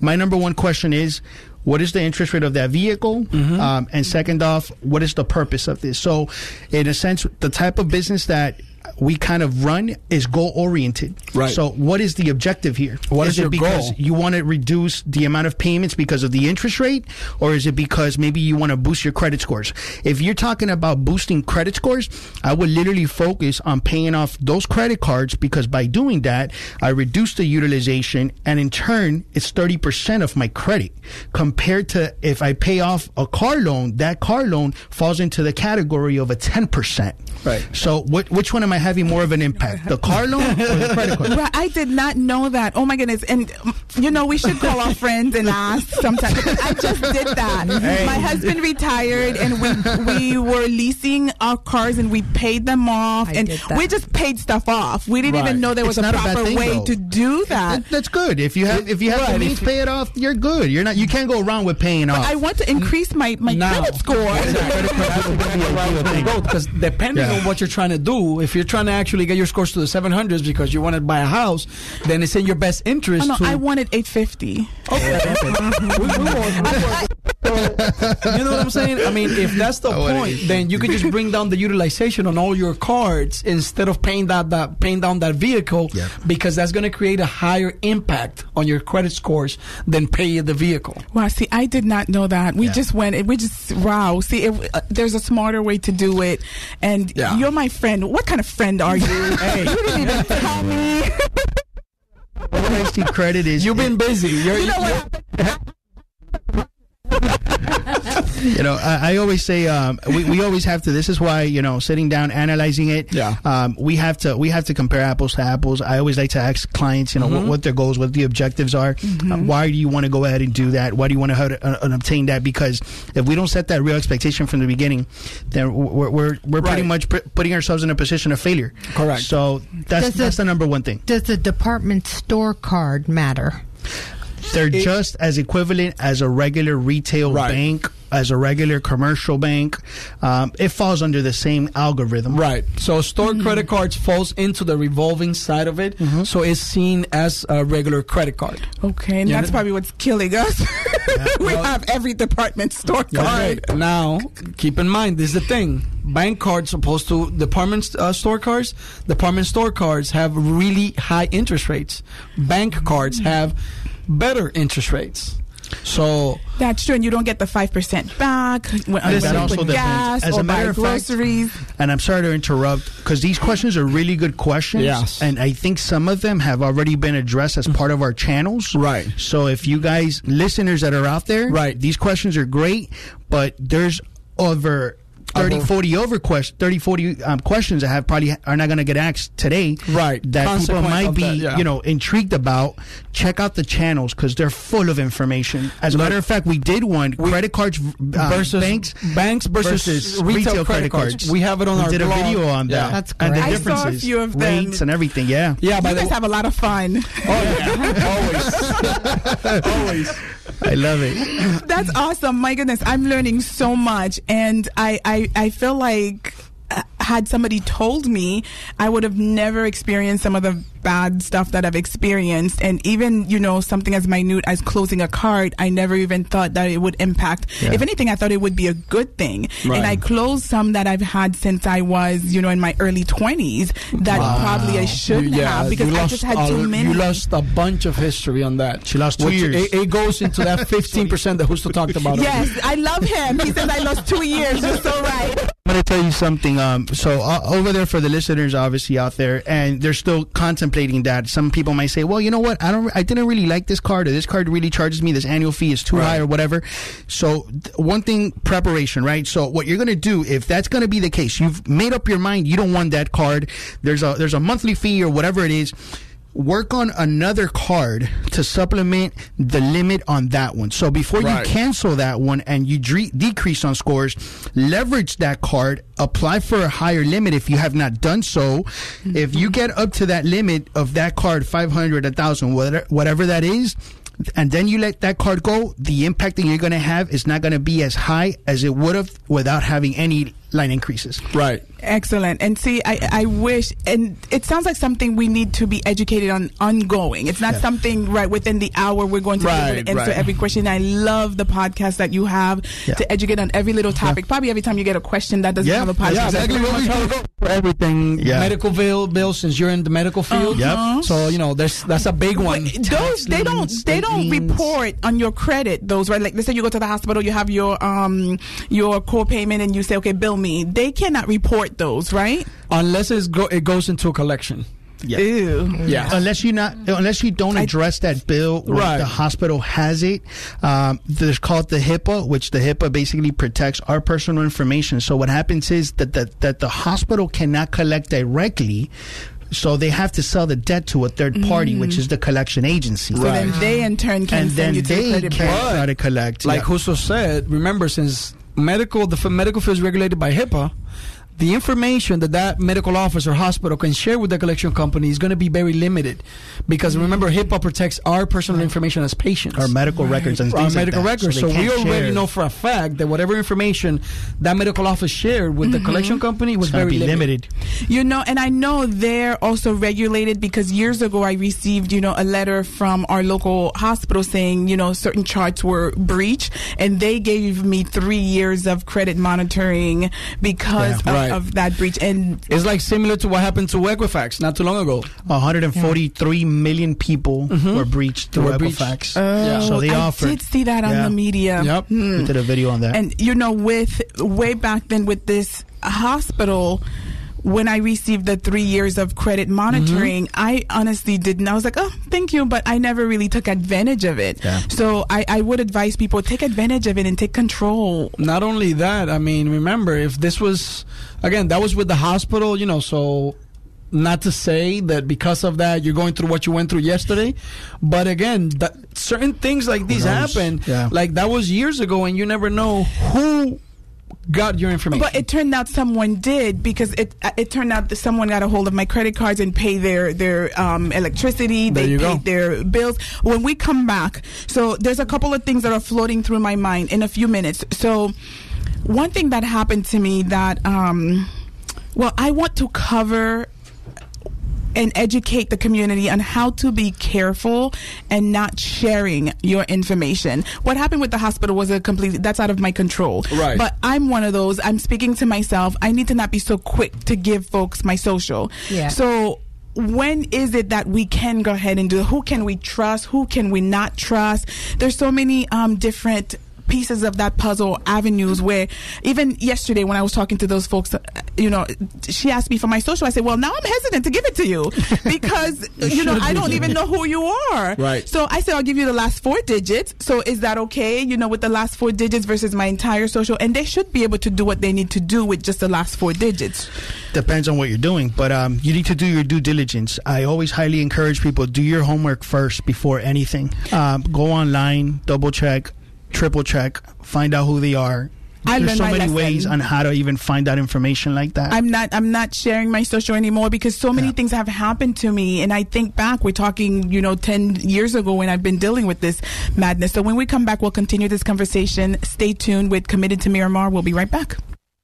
My number one question is what is the interest rate of that vehicle? Um, and second off, what is the purpose of this? So, in a sense, the type of business that we kind of run is goal oriented. Right. So, what is the objective here? What is it your because goal? you want to reduce the amount of payments because of the interest rate, or is it because maybe you want to boost your credit scores? If you're talking about boosting credit scores, I would literally focus on paying off those credit cards because by doing that, I reduce the utilization, and in turn, it's 30% of my credit compared to if I pay off a car loan, that car loan falls into the category of a 10%. Right. So, what, which one am I having more of an impact, the car loan or the credit card? Well, I did not know that. Oh my goodness! And you know, we should call our friends and ask sometime. Because I just did that. My husband retired, and we we were leasing our cars, and we paid them off, I and we just paid stuff off. We didn't Right. even know there was It's a not a proper thing, way though. to do that. That- that's good. If you have if you have the Right, means, if- pay it off. You're good. You're not. You can't go wrong with paying off. I want to increase my my Now. credit score. Because depending Yeah. on what you're trying to do, if you're trying to actually get your scores to the 700s because you want to buy a house, then it's in your best interest Oh, no, to. I wanted 850. Okay. We- we won't- we won't. You know what I'm saying? I mean, if that's the I point, then you could just bring down the utilization on all your cards instead of paying that, that paying down that vehicle Yeah. because that's going to create a higher impact on your credit scores than pay the vehicle. Wow, see, I did not know that. We Yeah. just went, we just, wow. See, it, uh, there's a smarter way to do it. And Yeah. you're my friend. What kind of friend are you? hey. You didn't even tell me. Honesty credit is. You've been busy. You're, you know what happened? You know, I, I always say um, we, we always have to. This is why you know, sitting down, analyzing it. Yeah. Um, we have to we have to compare apples to apples. I always like to ask clients, you know, what, what their goals, what the objectives are. Uh, why do you want to go ahead and do that? Why do you want to uh, uh, obtain that? Because if we don't set that real expectation from the beginning, then we're we're, we're pretty Right. much pr- putting ourselves in a position of failure. Correct. So that's Does that's it- the number one thing. Does the department store card matter? They're just as equivalent as a regular retail Right. bank, as a regular commercial bank. Um, it falls under the same algorithm. Right. So store Mm-hmm. credit cards falls into the revolving side of it, Mm-hmm. so it's seen as a regular credit card. Okay, and Yeah. that's probably what's killing us. we have every department store card. Right. Now, keep in mind, this is the thing. Bank cards, opposed to department uh, store cards, department store cards have really high interest rates. Bank cards have better interest rates. So, That's true, and you don't get the five percent back when, uh, when That also put depends. gas As or a matter buy of fact- groceries. And I'm sorry to interrupt because these questions are really good questions. Yes. And I think some of them have already been addressed as part of our channels. Right. So if you guys, listeners that are out there, Right. these questions are great, but there's over 30, Other- 40 over quest, 30, 40 um, questions that have probably are not going to get asked today. Right. That people might be, that, yeah. you know, intrigued about. Check out the channels because they're full of information. As a Look, matter of fact, we did one credit cards uh, versus banks banks versus, versus retail, credit, cards. We have it on we our did a video on Yeah. that. That's great. and the great. I saw a few of them. rates and everything. Yeah. Yeah, You by the guys have a lot of fun. Oh yeah, always, always. I love it. That's awesome. My goodness, I'm learning so much, and I I, I feel like had somebody told me, I would have never experienced some of the bad stuff that I've experienced, and even you know something as minute as closing a card, I never even thought that it would impact. Yeah. If anything, I thought it would be a good thing, Right. and I closed some that I've had since I was you know in my early 20s that probably I shouldn't have because I just had a- too many. You lost a bunch of history on that. She lost two Which years. It, it goes into that 15% that Justo talked about. Yes, I love him. He says I lost two years. You're so right. I'm to tell you something. Um, so uh, over there for the listeners, obviously out there, and they're still contemplating that. Some people might say, "Well, you know what? I don't. I didn't really like this card, or this card really charges me. This annual fee is too Right. high, or whatever." So th- one thing, preparation, right? So what you're gonna do, if that's gonna be the case, you've made up your mind. You don't want that card. There's a there's a monthly fee or whatever it is work on another card to supplement the limit on that one. So before Right. you cancel that one and you dre- decrease on scores, leverage that card, apply for a higher limit if you have not done so. If you get up to that limit of that card, 500, 1000, whatever, whatever that is, and then you let that card go, the impact that you're going to have is not going to be as high as it would have without having any line increases. Right. Excellent. And see, I, I wish, and it sounds like something we need to be educated on ongoing. It's not something right within the hour we're going to be able to answer right. every question. I love the podcast that you have Yeah. to educate on every little topic. Probably every time you get a question that doesn't Yeah, have a podcast. Yeah, that's exactly very what we much- try to go for everything. Yeah. Medical bill, bill since you're in the medical field. Uh-huh. Yep. So you know, there's that's a big one. Wait, those they don't they state don't report on your credit those right like let's say you go to the hospital you have your um your co-payment and you say okay bill me they cannot report those right Unless it's go, it goes into a collection. Yeah. Ew. Yeah. unless you not unless you don't address that bill Right. the hospital has it um, there's called the HIPAA which the HIPAA basically protects our personal information so what happens is that the, that the hospital cannot collect directly so they have to sell the debt to a third party which is the collection agency so then they in turn can and send then you to they credit can bureau. try to collect Like yeah. Justo said, remember since medical the medical field is regulated by HIPAA, the information that that medical office or hospital can share with the collection company is going to be very limited, because remember HIPAA protects our personal information as patients. our medical records and our things like medical that. records. So, they we already share. know for a fact that whatever information that medical office shared with the mm-hmm. collection company was it's very be limited. limited You know, and I know they're also regulated because years ago I received, you know, a letter from our local hospital saying, you know, certain charts were breached and they gave me three years of credit monitoring because Yeah. of, Right. of that breach. And It's like similar to what happened to Equifax not too long ago. 143 million people were breached through Were breached. Equifax Yeah. so they I offered did see that on Yeah. the media. Yep. Hmm. we did a video on that And you know, with way back then with this hospital, when I received the three years of credit monitoring, Mm-hmm. I honestly didn't. I was like, oh, thank you, but I never really took advantage of it. Yeah. So I, I would advise people take advantage of it and take control. Not only that, I mean, remember if this was again that was with the hospital, you know, so not to say that because of that you're going through what you went through yesterday, but again, certain things like these happen. Yeah. Like that was years ago, and you never know who got your information. But it turned out someone did because it it turned out that someone got a hold of my credit cards and paid their their um, electricity. There they paid go. their bills. When we come back, so there's a couple of things that are floating through my mind in a few minutes. So one thing that happened to me that um, well, I want to cover and educate the community on how to be careful and not sharing your information. What happened with the hospital was a complete that's out of my control. Right. But I'm one of those. I'm speaking to myself. I need to not be so quick to give folks my social. Yeah. So when is it that we can go ahead and do who can we trust who can we not trust there's so many um different pieces of that puzzle avenues where even yesterday when I was talking to those folks, uh, you know, she asked me for my social. I said, well, now I'm hesitant to give it to you because, you know, I don't even know who you are. Right. So I said, I'll give you the last four digits. So is that okay? You know, with the last four digits versus my entire social? And they should be able to do what they need to do with just the last four digits. depends on what you're doing but um, you need to do your due diligence i always highly encourage people do your homework first before anything um, go online double check triple check find out who they are. I there's so many lesson. ways on how to even find out information like that. I'm not I'm not sharing my social anymore because so many Yeah. things have happened to me. And I think back we're talking you know 10 years ago when I've been dealing with this madness. So when we come back we'll continue this conversation. Stay tuned with committed to Miramar. We'll be right back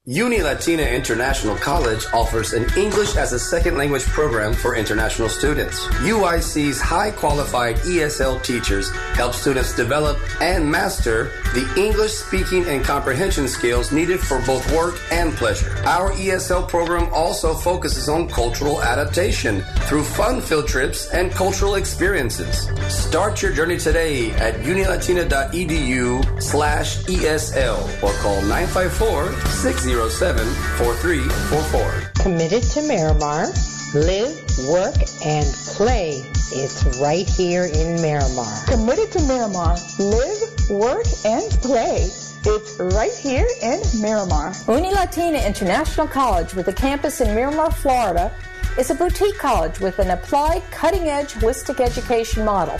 Uni Latina International College offers an English as a second language program for international students. UIC's high qualified ESL teachers help students develop and master the English speaking and comprehension skills needed for both work and pleasure. Our ESL program also focuses on cultural adaptation through fun field trips and cultural experiences. Start your journey today at unilatina.edu slash ESL or call 954 600 607 4344. Committed to Miramar. Live, work, and play. It's right here in Miramar. Committed to Miramar. Live, work, and play. It's right here in Miramar. Uni Latina International College with a campus in Miramar, Florida is a boutique college with an applied cutting edge holistic education model.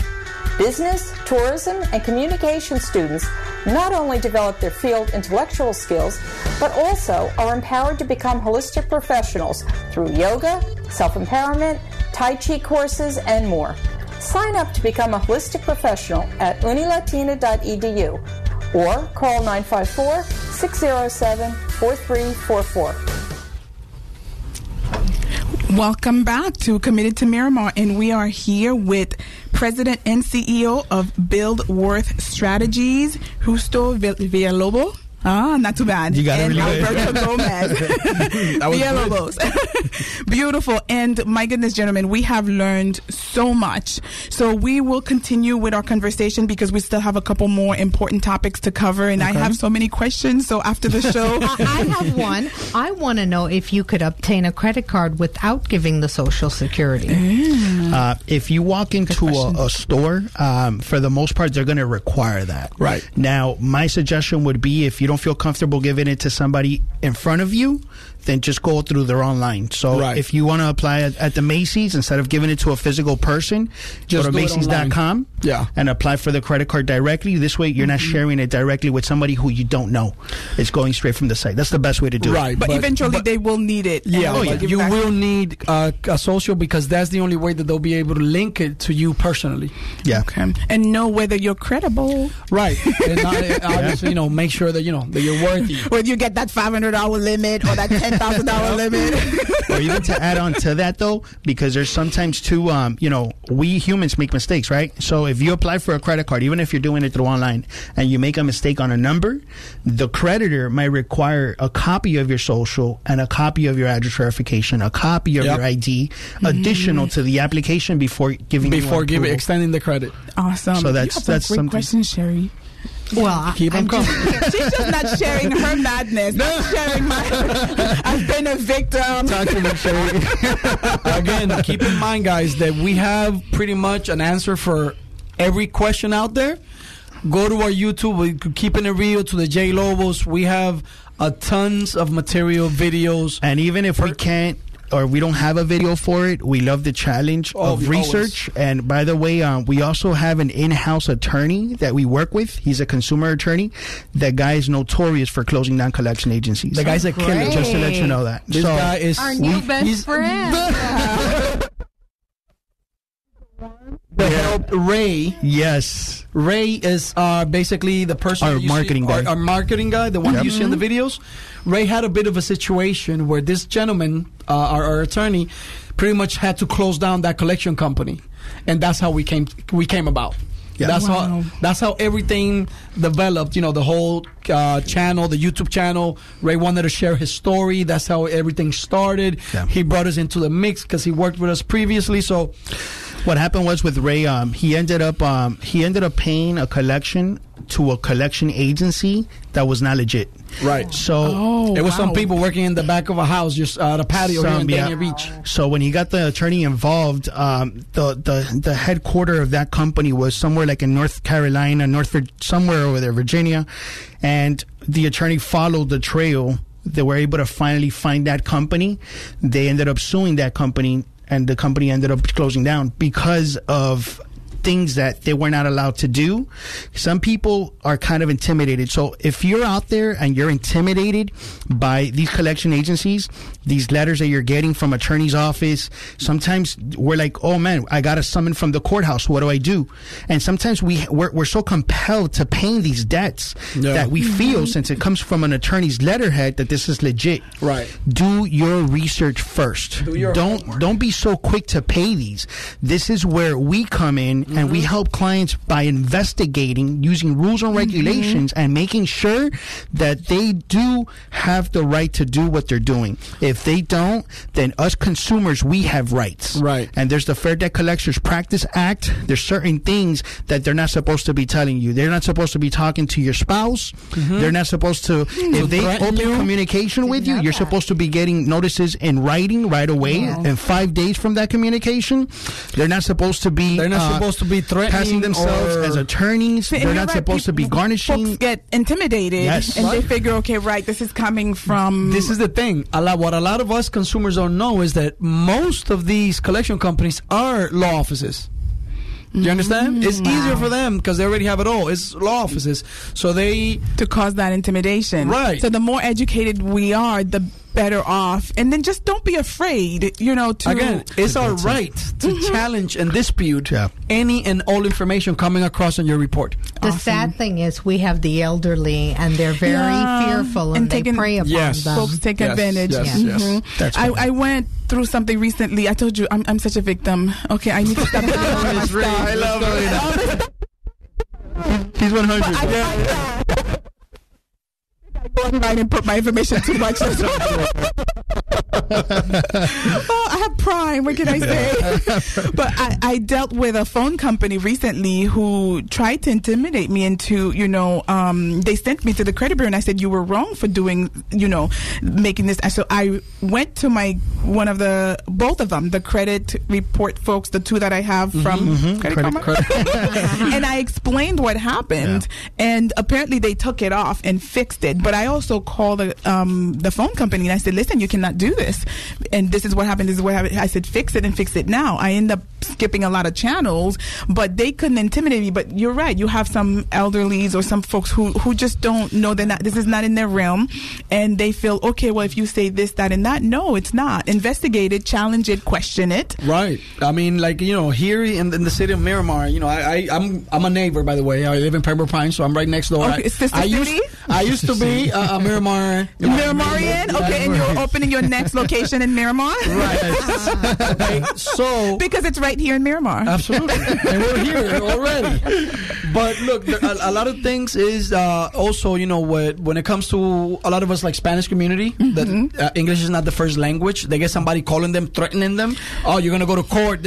Business, tourism, and communication students not only develop their field intellectual skills, but also are empowered to become holistic professionals through yoga, self empowerment, Tai Chi courses, and more. Sign up to become a holistic professional at unilatina.edu or call 954 607 4344. Welcome back to Committed to Miramar, and we are here with President and CEO of Build Worth Strategies, Justo Villalobos. Ah, not too bad. You got it and really good. Alberto Gomez. Villalobos. Beautiful. And my goodness, gentlemen, we have learned so much. So we will continue with our conversation because we still have a couple more important topics to cover, and I have so many questions. So after the show, I, I have one. I want to know if you could obtain a credit card without giving the social security. Uh, if you walk into a, a store, um, for the most part, they're going to require that. Right. Now, my suggestion would be if you don't feel comfortable giving it to somebody in front of you, then just go through their online. So Right. if you want to apply at, at the Macy's instead of giving it to a physical person, Just go to do it online. Macy's.com Yeah. and apply for the credit card directly. This way, you're not sharing it directly with somebody who you don't know. It's going straight from the site. That's the best way to do Right. it. but, But- eventually but- they will need it. Yeah, Oh, yeah. you will need uh, a social because that's the only way that they'll be able to link it to you personally. Yeah. Okay. And know whether you're credible. Right. and not, obviously, you know, make sure that you know that you're worthy. Whether you get that five hundred dollar limit or that ten thousand dollar limit. or even to add on to that though, because there's sometimes too, um, you know, we humans make mistakes, right? So if you apply for a credit card, even if you're doing it through online, and you make a mistake on a number, the creditor might require a copy of your social and a copy of your address verification, a copy of Yep. your ID, additional to the application before giving you Before giving extending the credit. Awesome. So that's- you have some that's great something- question, Sherry. Well, keep Keep 'em I'm coming. She's just not sharing her madness. Not sharing my. I've been a victim. Talk to me, Sherry. Again, keep in mind, guys, that we have pretty much an answer for every question out there. Go to our YouTube. We could keep it real to the J Lobos. We have uh, tons of material, videos. And even if we can't or we don't have a video for it, we love the challenge Oh, of we research. And by the way, um, we also have an in-house attorney that we work with. He's a consumer attorney. That guy is notorious for closing down collection agencies. The guy's a killer. Great. just to let you know that. This So- guy is Our new we- best friend. The help Ray. yes, Ray is uh, basically the person Our you see- marketing guy. Our, our marketing guy, the one Yep. you see in the videos. Ray had a bit of a situation where this gentleman, uh, our, our attorney, pretty much had to close down that collection company, and that's how we came we came about. Yeah. That's Wow. how that's how everything developed. You know, the whole uh, channel, the YouTube channel. Ray wanted to share his story. That's how everything started. Yeah. He brought us into the mix because he worked with us previously. So what happened was with Ray, um, he ended up um, he ended up paying a collection to a collection agency that was not legit. Right. So Oh, There was wow. some people working in the back of a house, just uh, the patio here in yeah. Beach. So when he got the attorney involved, um, the the the headquarter of that company was somewhere like in North Carolina, North Vir- somewhere over there, Virginia, and the attorney followed the trail. They were able to finally find that company. They ended up suing that company, and the company ended up closing down because of things that they were not allowed to do. Some people are kind of intimidated. So if you're out there and you're intimidated by these collection agencies, these letters that you're getting from attorney's office, sometimes we're like, oh man, I got a summon from the courthouse. What do I do? And sometimes we we're, we're so compelled to paying these debts Yeah. that we feel mm-hmm. since it comes from an attorney's letterhead that this is legit. Right. Do your research first. Do your don't homework. don't be so quick to pay these. This is where we come in and we mm-hmm. help clients by investigating using rules and mm-hmm. regulations and making sure that they do have the right to do what they're doing. If they don't, then us consumers, we have rights. Right. And there's the Fair Debt Collectors Practice Act. There's certain things that they're not supposed to be telling you. They're not supposed to be talking to your spouse. They're not supposed to, if they open you. communication with you, you're that. supposed to be getting notices in writing right away. And five days from that communication, they're not supposed to be. They're not uh, supposed to be threatening passing themselves or- as attorneys. And They're not right, supposed to be people- garnishing. Folks get intimidated, Yes. and they figure, okay, right, this is coming from. This is the thing. A lot, what a lot of us consumers don't know is that most of these collection companies are law offices. Do you mm-hmm. understand? It's easier for them because they already have it all. It's law offices, so they to cause that intimidation. Right. So the more educated we are, the better off. And then just don't be afraid, you know, to again, it's our That's it. right to challenge and dispute Yeah. any and all information coming across on your report. The sad thing is, we have the elderly, and they're very Yeah. fearful, and, And they taking- prey upon Yes. them. folks take Yes, advantage. yes, Yeah. yes. Mhm. That's I. I went through something recently. I told you I'm, I'm such a victim. Okay, I need to stop. putting all my stuff. I love All this stuff, He's 100. I. Go online and put my information too much. oh, I have Prime. What can I say? but I, I dealt with a phone company recently who tried to intimidate me into, you know, um, they sent me to the credit bureau and I said you were wrong for doing, you know, making this. And so I went to my one of the both of them, the credit report folks, the two that I have from Credit Credit- Karma. and I explained what happened, and apparently they took it off and fixed it. But I also called the um, the phone company and I said, "Listen, you cannot do this, and this is what happened. This is what happened." I said, "Fix it and fix it now." I end up skipping a lot of channels, but they couldn't intimidate me. But you're right. You have some elderlies or some folks who who just don't know they're not. This is not in their realm, and they feel okay. Well, if you say this, that, and that, no, it's not. Investigate it, challenge it, question it. Right. I mean, like you know, here in, in the city of Miramar, you know, I, I I'm I'm a neighbor by the way. I live in Pembroke Pines, so I'm right next door. Okay, I, sister I used? I used to be a, a uh, uh, Miramar. Miramarian? Okay, and you're opening your next location in Miramar? Right. okay. So because it's right here in Miramar. Absolutely, and we're here already. But look, there, a, a lot of things is uh, also, you know, when, when it comes to a lot of us like Spanish community, that mm-hmm. uh, English is not the first language. They get somebody calling them, threatening them. Oh, you're gonna go to court.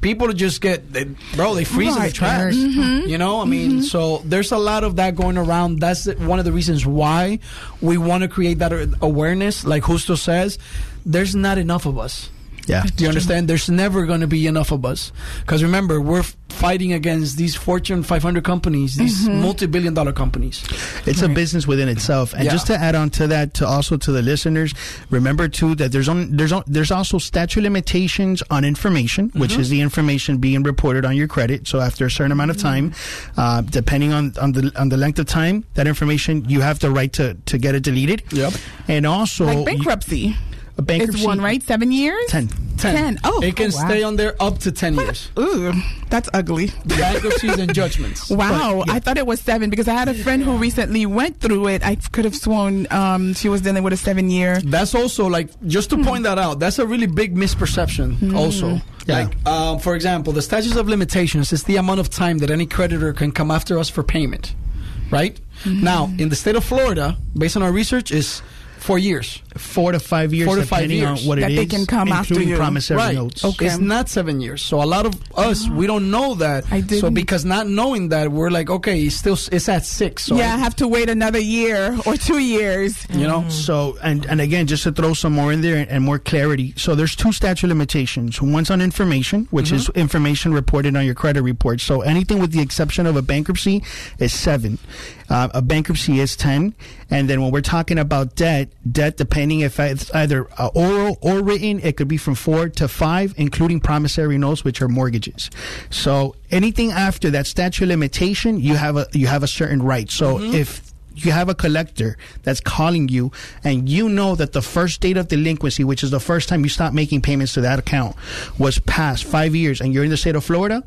People just get, they, bro, they freeze in the Right. tracks. Mm-hmm. You know, I mean, mm-hmm. so there's a lot of that going around. That's one of the reasons why we want to create that awareness. Like Justo says, there's not enough of us. Yeah. Do you understand? There's never going to be enough of us. Because remember, we're fighting against these Fortune 500 companies, these mm-hmm. multi billion dollar companies. It's a business within itself. And Yeah. just to add on to that, to also to the listeners, remember too that there's on, there's on, there's also statute limitations on information, which mm-hmm. is the information being reported on your credit. So after a certain amount of mm-hmm. time, uh, depending on, on the on the length of time, that information you have the right to to get it deleted. Yep. And also like bankruptcy. A bankruptcy It's one, right? Seven years? Ten. Ten. Oh, It can oh, wow. stay on there up to 10 years. Ooh, that's ugly. Bankruptcies and judgments. Wow, I thought it was seven because I had a friend who recently went through it. I could have sworn um, she was dealing with a seven year. That's also like just to point that out. That's a really big misperception. Also, Yeah. like um, for example, the statutes of limitations is the amount of time that any creditor can come after us for payment. Right now, in the state of Florida, based on our research, is four years. Four to five years, Four to five depending years. on what That it they is, can come after including you. promissory right. notes. Okay. It's not seven years. So a lot of us, ah. we don't know that. I So didn't. because not knowing that, we're like, okay, it's still it's at six. So yeah, I have to wait another year or two years. you know. Mm-hmm. So, and, and again, just to throw some more in there and, and more clarity. So, there's two statute limitations. One's on information, which mm-hmm. is information reported on your credit report. So, anything with the exception of a bankruptcy is seven. Uh, a bankruptcy is 10. And then when we're talking about debt, debt, depending if it's either uh, oral or written, it could be from four to five, including promissory notes, which are mortgages. So, anything after that statute limitation, you have a, you have a certain right. So, if you have a collector that's calling you and you know that the first date of delinquency, which is the first time you stop making payments to that account, was past five years and you're in the state of Florida,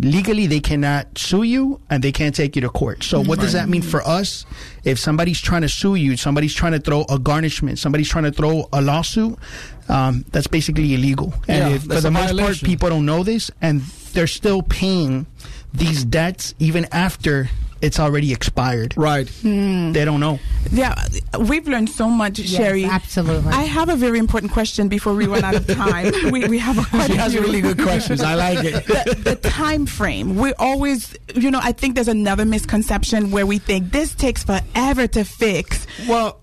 legally they cannot sue you and they can't take you to court. So what does that mean for us? If somebody's trying to sue you, somebody's trying to throw a garnishment, somebody's trying to throw a lawsuit, um, that's basically illegal. And Yeah, if, for the most part, people don't know this, and they're still paying these debts even after it's already expired. Right. They don't know. Yeah, we've learned so much, Sherry. absolutely. I have a very important question before we run out of time. we, we have a question. She has really good questions. I like it. the, the time frame. We always, you know, I think there's another misconception where we think this takes forever to fix. Well,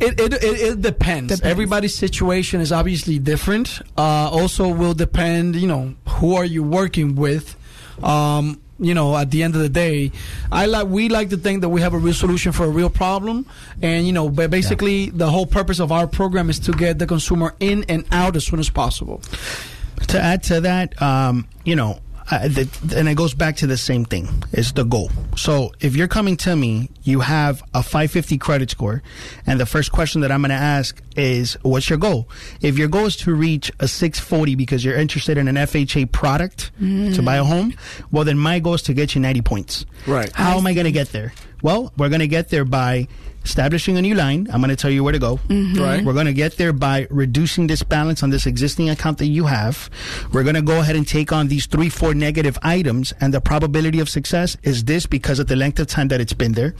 it, it, it, it depends. Depends. Everybody's situation is obviously different. Uh, also, will depend. You know, who are you working with? Um, you know, at the end of the day, I like we like to think that we have a real solution for a real problem, and you know, but basically, the whole purpose of our program is to get the consumer in and out as soon as possible. To add to that, um, you know, I, the, and it goes back to the same thing. It's the goal. So if you're coming to me, you have a 550 credit score, and the first question that I'm going to ask is, "What's your goal?" If your goal is to reach a 640 because you're interested in an FHA product to buy a mm. home, well, then my goal is to get you 90 points. Right. How am I going to get there? Well, we're going to get there by establishing a new line. I'm going to tell you where to go. Mm-hmm. Right. We're going to get there by reducing this balance on this existing account that you have. We're going to go ahead and take on these three, four negative items, and the probability of success is this because of the length of time that it's been there.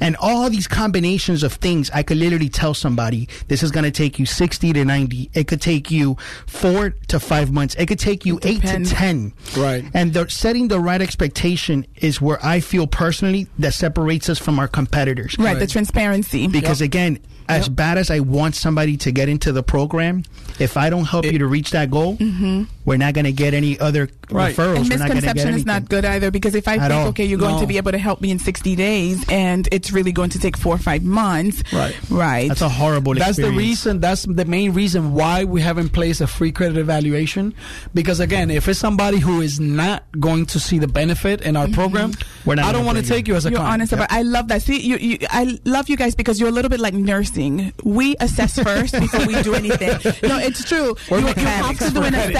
And all these combinations of things, I could literally tell somebody this is going to take you 60 to 90. It could take you four to five months. It could take you eight to 10. Right. And the, setting the right expectation is where I feel personally that separates us from our competitors Right, the transparency. Because again as bad as i want somebody to get into the program if i don't help you to reach that goal mm-hmm. We're not going to get any other Right. referrals and we're not going to get misconception is not good either because if I At think, all. okay, you're going to be able to help me in 60 days and it's really going to take four or five months. Right. Right. that's a horrible That's the reason. That's the main reason why we have in place a free credit evaluation. Because again, if it's somebody who is not going to see the benefit in our mm-hmm. program, We're not I don't want to take you as a you're client. honest about. I love that. See, you, you, I love you guys because you're a little bit like nursing. We assess first before we do anything. No, it's true. We're You, you have to do an credit.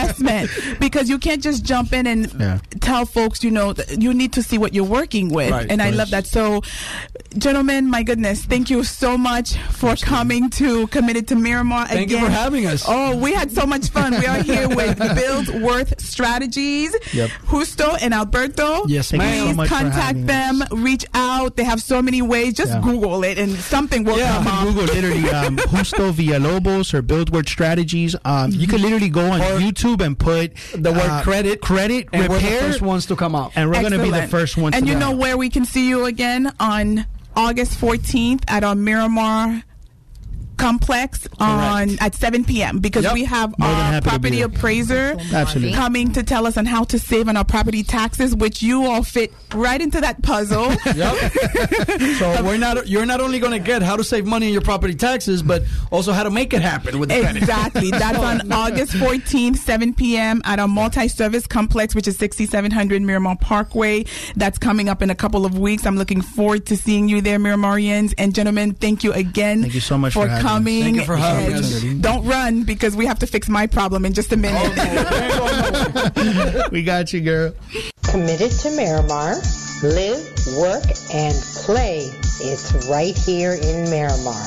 Because you can't just jump in and Yeah. tell folks. You know, you need to see what you're working with, Right, and I love that. So, gentlemen, my goodness, thank you so much for coming to Committed to Miramar. Thank you for having us. Oh, we had so much fun. We are here with Build Worth Strategies, Yep. Justo and Alberto. Yes, Thank so Please much contact them, us. reach out. They have so many ways. Just Yeah. Google it and something will Yeah, come up. Google literally um, Justo Villalobos or Build Worth Strategies. Um, you can literally go on Or YouTube and put the word uh, credit, credit, and we're the first ones to come out. and we're going to be the first ones. And to you know it. where we can see you again on August 14th at our Miramar complex on at 7 p.m. because Yep. we have More our happy to be property appraiser Absolutely. coming to tell us on how to save on our property taxes, which you all fit right into that puzzle. Yep. so we're not. You're not only going to get how to save money in your property taxes, but also how to make it happen with the credit. Exactly. That's on August 14th, 7 p.m. at our multi-service complex, which is 6700 Miramar Parkway. That's coming up in a couple of weeks. I'm looking forward to seeing you there, Miramarians. And gentlemen, thank you again. Thank you so much for for coming. Thank you for having us. Don't run because we have to fix my problem in just a minute. we got you, girl. Committed to Miramar. Live, work, and play. It's right here in Miramar.